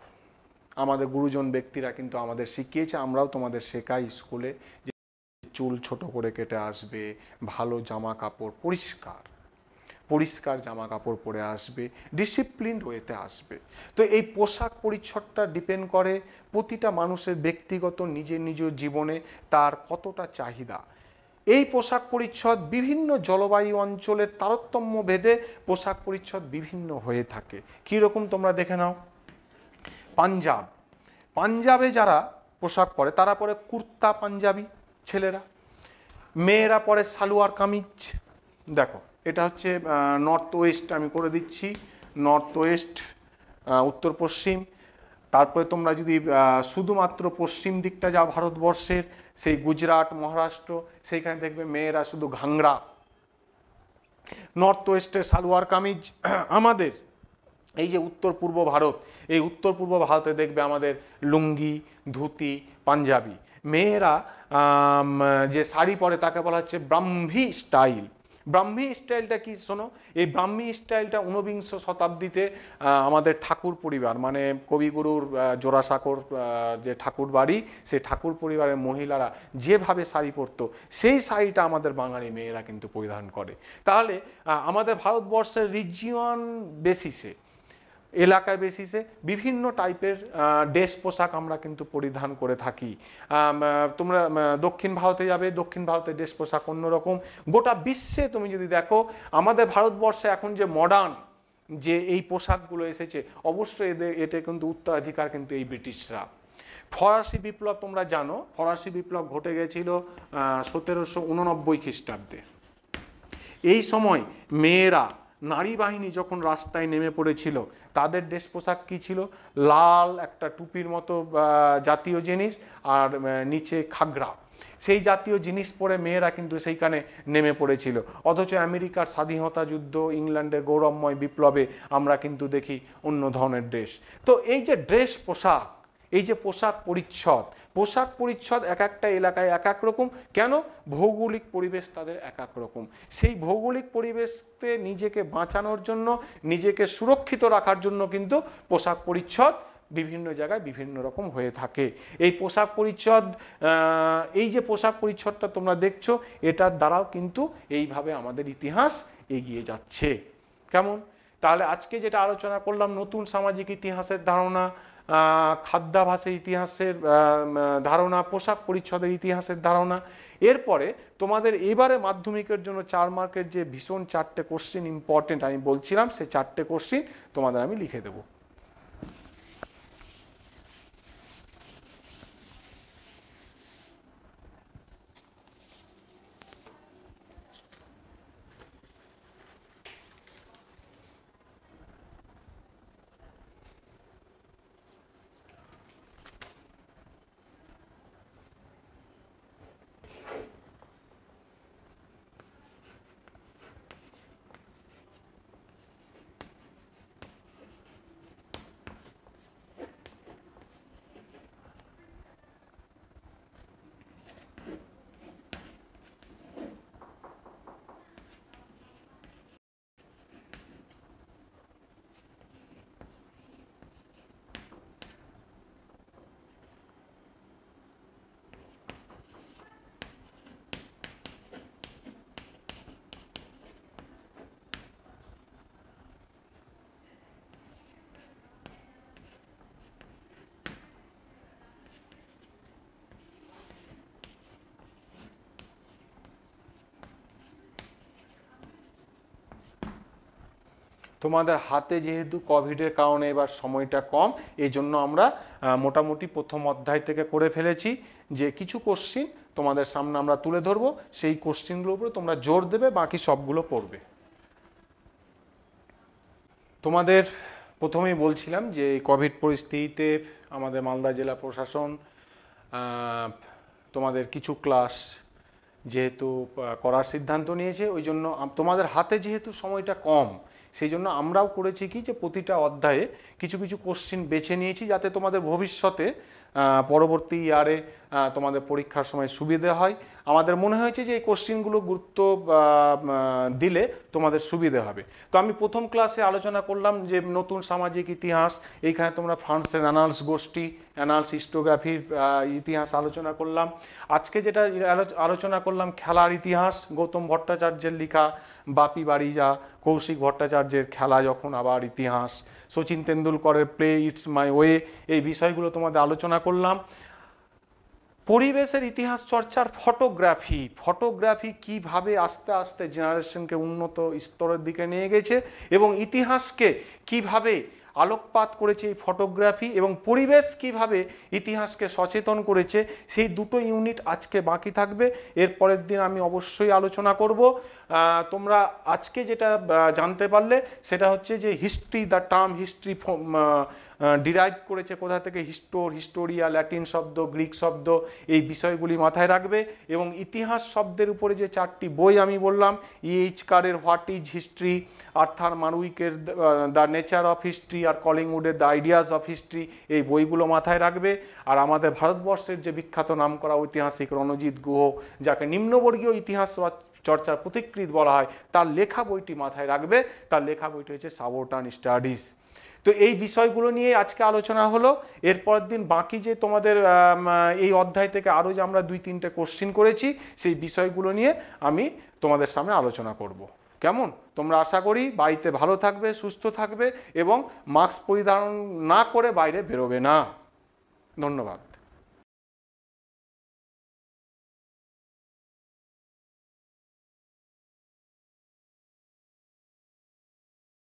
আমাদের গুরুজন ব্যক্তিরা কিন্তু আমাদের শিখিয়েছে, আমরাও তোমাদের শেখাই স্কুলে যে চুল ছোট করে কেটে আসবে, ভালো জামা কাপড় পরিষ্কার। পরিষ্কার জামা কাপড় পরে আসবে ডিসিপ্লিন ওয়েতে আসবে। তো এই পোশাক পরিচ্ছদটা ডিপেন্ড করে প্রতিটা মানুষের ব্যক্তিগত নিজের নিজের জীবনে তার কতটা চাহিদা। এই পোশাক পরিচ্ছদ বিভিন্ন জলবায়ু অঞ্চলের তারতম্য ভেদে পোশাক পরিচ্ছদ বিভিন্ন হয়ে থাকে। কীরকম তোমরা দেখে নাও? পাঞ্জাব। পাঞ্জাবে যারা পোশাক পরে, তারা পরে কুর্তা পাঞ্জাবি ছেলেরা। মেয়েরা পরে সালোয়ার কামিজ। দেখো এটা হচ্ছে নর্থ ওয়েস্ট আমি করে দিচ্ছি। নর্থ ওয়েস্ট উত্তর পশ্চিম তারপরে তোমরা যদি শুধুমাত্র পশ্চিম দিকটা যা ভারতবর্ষের, সেই গুজরাট, মহারাষ্ট্র, সেইখানে দেখবে মেয়েরা শুধু ঘাংরা। নর্থ ওয়েস্টের সালোয়ার কামিজ আমাদের, এই যে উত্তর পূর্ব ভারত, এই উত্তর পূর্ব ভারতে দেখবে আমাদের লুঙ্গি, ধুতি, পাঞ্জাবি। মেয়েরা যে শাড়ি পরে তাকে বলা হচ্ছে ব্রাহ্মী স্টাইল। ব্রাহ্মী স্টাইলটা কি শোনো? এই ব্রাহ্মী স্টাইলটা ঊনবিংশ শতাব্দীতে আমাদের ঠাকুর পরিবার মানে কবিগুরুর জোড়াসাঁকর যে ঠাকুর বাড়ি, সেই ঠাকুর পরিবারের মহিলারা যেভাবে শাড়ি পরতো, সেই শাড়িটা আমাদের বাঙালি মেয়েরা কিন্তু পরিধান করে। তাহলে আমাদের ভারতবর্ষের রিজিয়ন বেসিসে এলাকায় বেসিসে বিভিন্ন টাইপের ড্রেস পোশাক আমরা কিন্তু পরিধান করে থাকি। তোমরা দক্ষিণ ভারতে যাবে, দক্ষিণ ভারতের ড্রেস পোশাক অন্যরকম। গোটা বিশ্বে তুমি যদি দেখো, আমাদের ভারতবর্ষে এখন যে মডার্ন যে এই পোশাকগুলো এসেছে, অবশ্যই এদের, এতে কিন্তু উত্তরাধিকার কিন্তু এই ব্রিটিশরা। ফরাসি বিপ্লব তোমরা জানো, ফরাসি বিপ্লব ঘটে গেছিল সতেরোশো উননব্বই খ্রিস্টাব্দে। এই সময় মেয়েরা নারী বাহিনী যখন রাস্তায় নেমে পড়েছিল, তাদের ড্রেস পোশাক কী ছিল? লাল একটা টুপির মতো জাতীয় জিনিস আর নিচে খাগড়া। সেই জাতীয় জিনিস পরে মেয়েরা কিন্তু সেইখানে নেমে পড়েছিল। অথচ আমেরিকার স্বাধীনতা যুদ্ধ, ইংল্যান্ডের গৌরবময় বিপ্লবে আমরা কিন্তু দেখি অন্য ধরনের ড্রেস তো এই যে ড্রেস পোশাক এই যে পোশাক পরিচ্ছদ পোশাক পরিচ্ছদ এক একটা এলাকায় এক এক রকম। কেন? ভৌগোলিক পরিবেশ তাদের এক এক রকম। সেই ভৌগোলিক পরিবেশকে নিজেকে বাঁচানোর জন্য, নিজেকে সুরক্ষিত রাখার জন্য কিন্তু পোশাক পরিচ্ছদ বিভিন্ন জায়গায় বিভিন্ন রকম হয়ে থাকে। এই পোশাক পরিচ্ছদ এই যে পোশাক পরিচ্ছদটা তোমরা দেখছ, এটার দ্বারাও কিন্তু এইভাবে আমাদের ইতিহাস এগিয়ে যাচ্ছে। কেমন? তাহলে আজকে যেটা আলোচনা করলাম, নতুন সামাজিক ইতিহাসের ধারণা খাদ্যাভাসের ইতিহাসের ধারণা, পোশাক পরিচ্ছদের ইতিহাসের ধারণা। এরপরে তোমাদের এবারে মাধ্যমিকের জন্য চার মার্কের যে ভীষণ চারটে কোশ্চিন ইম্পর্টেন্ট আমি বলছিলাম সেই চারটে কোশ্চিন তোমাদের আমি লিখে দেবো। তোমাদের হাতে যেহেতু কোভিডের কারণে এবার সময়টা কম এই জন্য আমরা মোটামুটি প্রথম অধ্যায় থেকে করে ফেলেছি যে কিছু কোশ্চিন তোমাদের সামনে আমরা তুলে ধরবো। সেই কোশ্চিনগুলোর উপরে তোমরা জোর দেবে, বাকি সবগুলো পড়বে। তোমাদের প্রথমেই বলছিলাম যে এই কোভিড পরিস্থিতিতে আমাদের মালদা জেলা প্রশাসন তোমাদের কিছু ক্লাস যেহেতু করার সিদ্ধান্ত নিয়েছে, ওই জন্য তোমাদের হাতে যেহেতু সময়টা কম সেই জন্য আমরাও করেছি কি যে প্রতিটা অধ্যায়ে কিছু কিছু কোশ্চিন বেছে নিয়েছি যাতে তোমাদের ভবিষ্যতে পরবর্তী ইয়ারে তোমাদের পরীক্ষার সময় সুবিধে হয়। আমাদের মনে হয়েছে যে এই কোশ্চিনগুলো গুরুত্ব দিলে তোমাদের সুবিধে হবে। তো আমি প্রথম ক্লাসে আলোচনা করলাম যে নতুন সামাজিক ইতিহাস, এইখানে তোমরা ফ্রান্সের অ্যানালস গোষ্ঠী, অ্যানালস হিস্টোগ্রাফির ইতিহাস আলোচনা করলাম। আজকে যেটা আলোচনা করলাম খেলার ইতিহাস, গৌতম ভট্টাচার্যের লেখা বাপি বাড়িজা কৌশিক ভট্টাচার্যের খেলা যখন আবার ইতিহাস, সচিন তেন্ডুলকরের প্লে ইটস মাই ওয়ে এই বিষয়গুলো তোমাদের আলোচনা করলাম। পরিবেশের ইতিহাস চর্চার ফটোগ্রাফি ফটোগ্রাফি কীভাবে আস্তে আস্তে জেনারেশনকে উন্নত স্তরের দিকে নিয়ে গেছে এবং ইতিহাসকে কীভাবে আলোকপাত করেছে এই ফটোগ্রাফি এবং পরিবেশ কীভাবে ইতিহাসকে সচেতন করেছে, সেই দুটো ইউনিট আজকে বাকি থাকবে। এর পরের দিন আমি অবশ্যই আলোচনা করব। তোমরা আজকে যেটা জানতে পারলে সেটা হচ্ছে যে history the term history derive করেছে কোথা থেকে? হিস্টোর, হিস্টোরিয়া, ল্যাটিন শব্দ, গ্রিক শব্দ, এই বিষয়গুলি মাথায় রাখবে এবং ইতিহাস শব্দের উপরে যে চারটি বই আমি বললাম ইএইচ কারের হোয়াট ইজ হিস্ট্রি আর্থার মারুইকের দ্য নেচার অফ হিস্ট্রি আর কলিংউডের দ্য আইডিয়াস অফ হিস্ট্রি এই বইগুলো মাথায় রাখবে। আর আমাদের ভারতবর্ষের যে বিখ্যাত নামকরা ঐতিহাসিক রণজিৎ গুহ, যাকে নিম্নবর্গীয় ইতিহাস চর্চার প্রতিকৃত বলা হয়, তার লেখা বইটি মাথায় রাখবে। তার লেখা বইটি হচ্ছে সাবোটান স্টাডিজ তো এই বিষয়গুলো নিয়ে আজকে আলোচনা হলো। এরপর দিন বাকি যে তোমাদের এই অধ্যায় থেকে আরও যে আমরা দুই তিনটে কোশ্চিন করেছি, সেই বিষয়গুলো নিয়ে আমি তোমাদের সামনে আলোচনা করব। কেমন? তোমরা আশা করি বাড়িতে ভালো থাকবে, সুস্থ থাকবে এবং মাস্ক পরিধান না করে বাইরে বেরোবে না। ধন্যবাদ।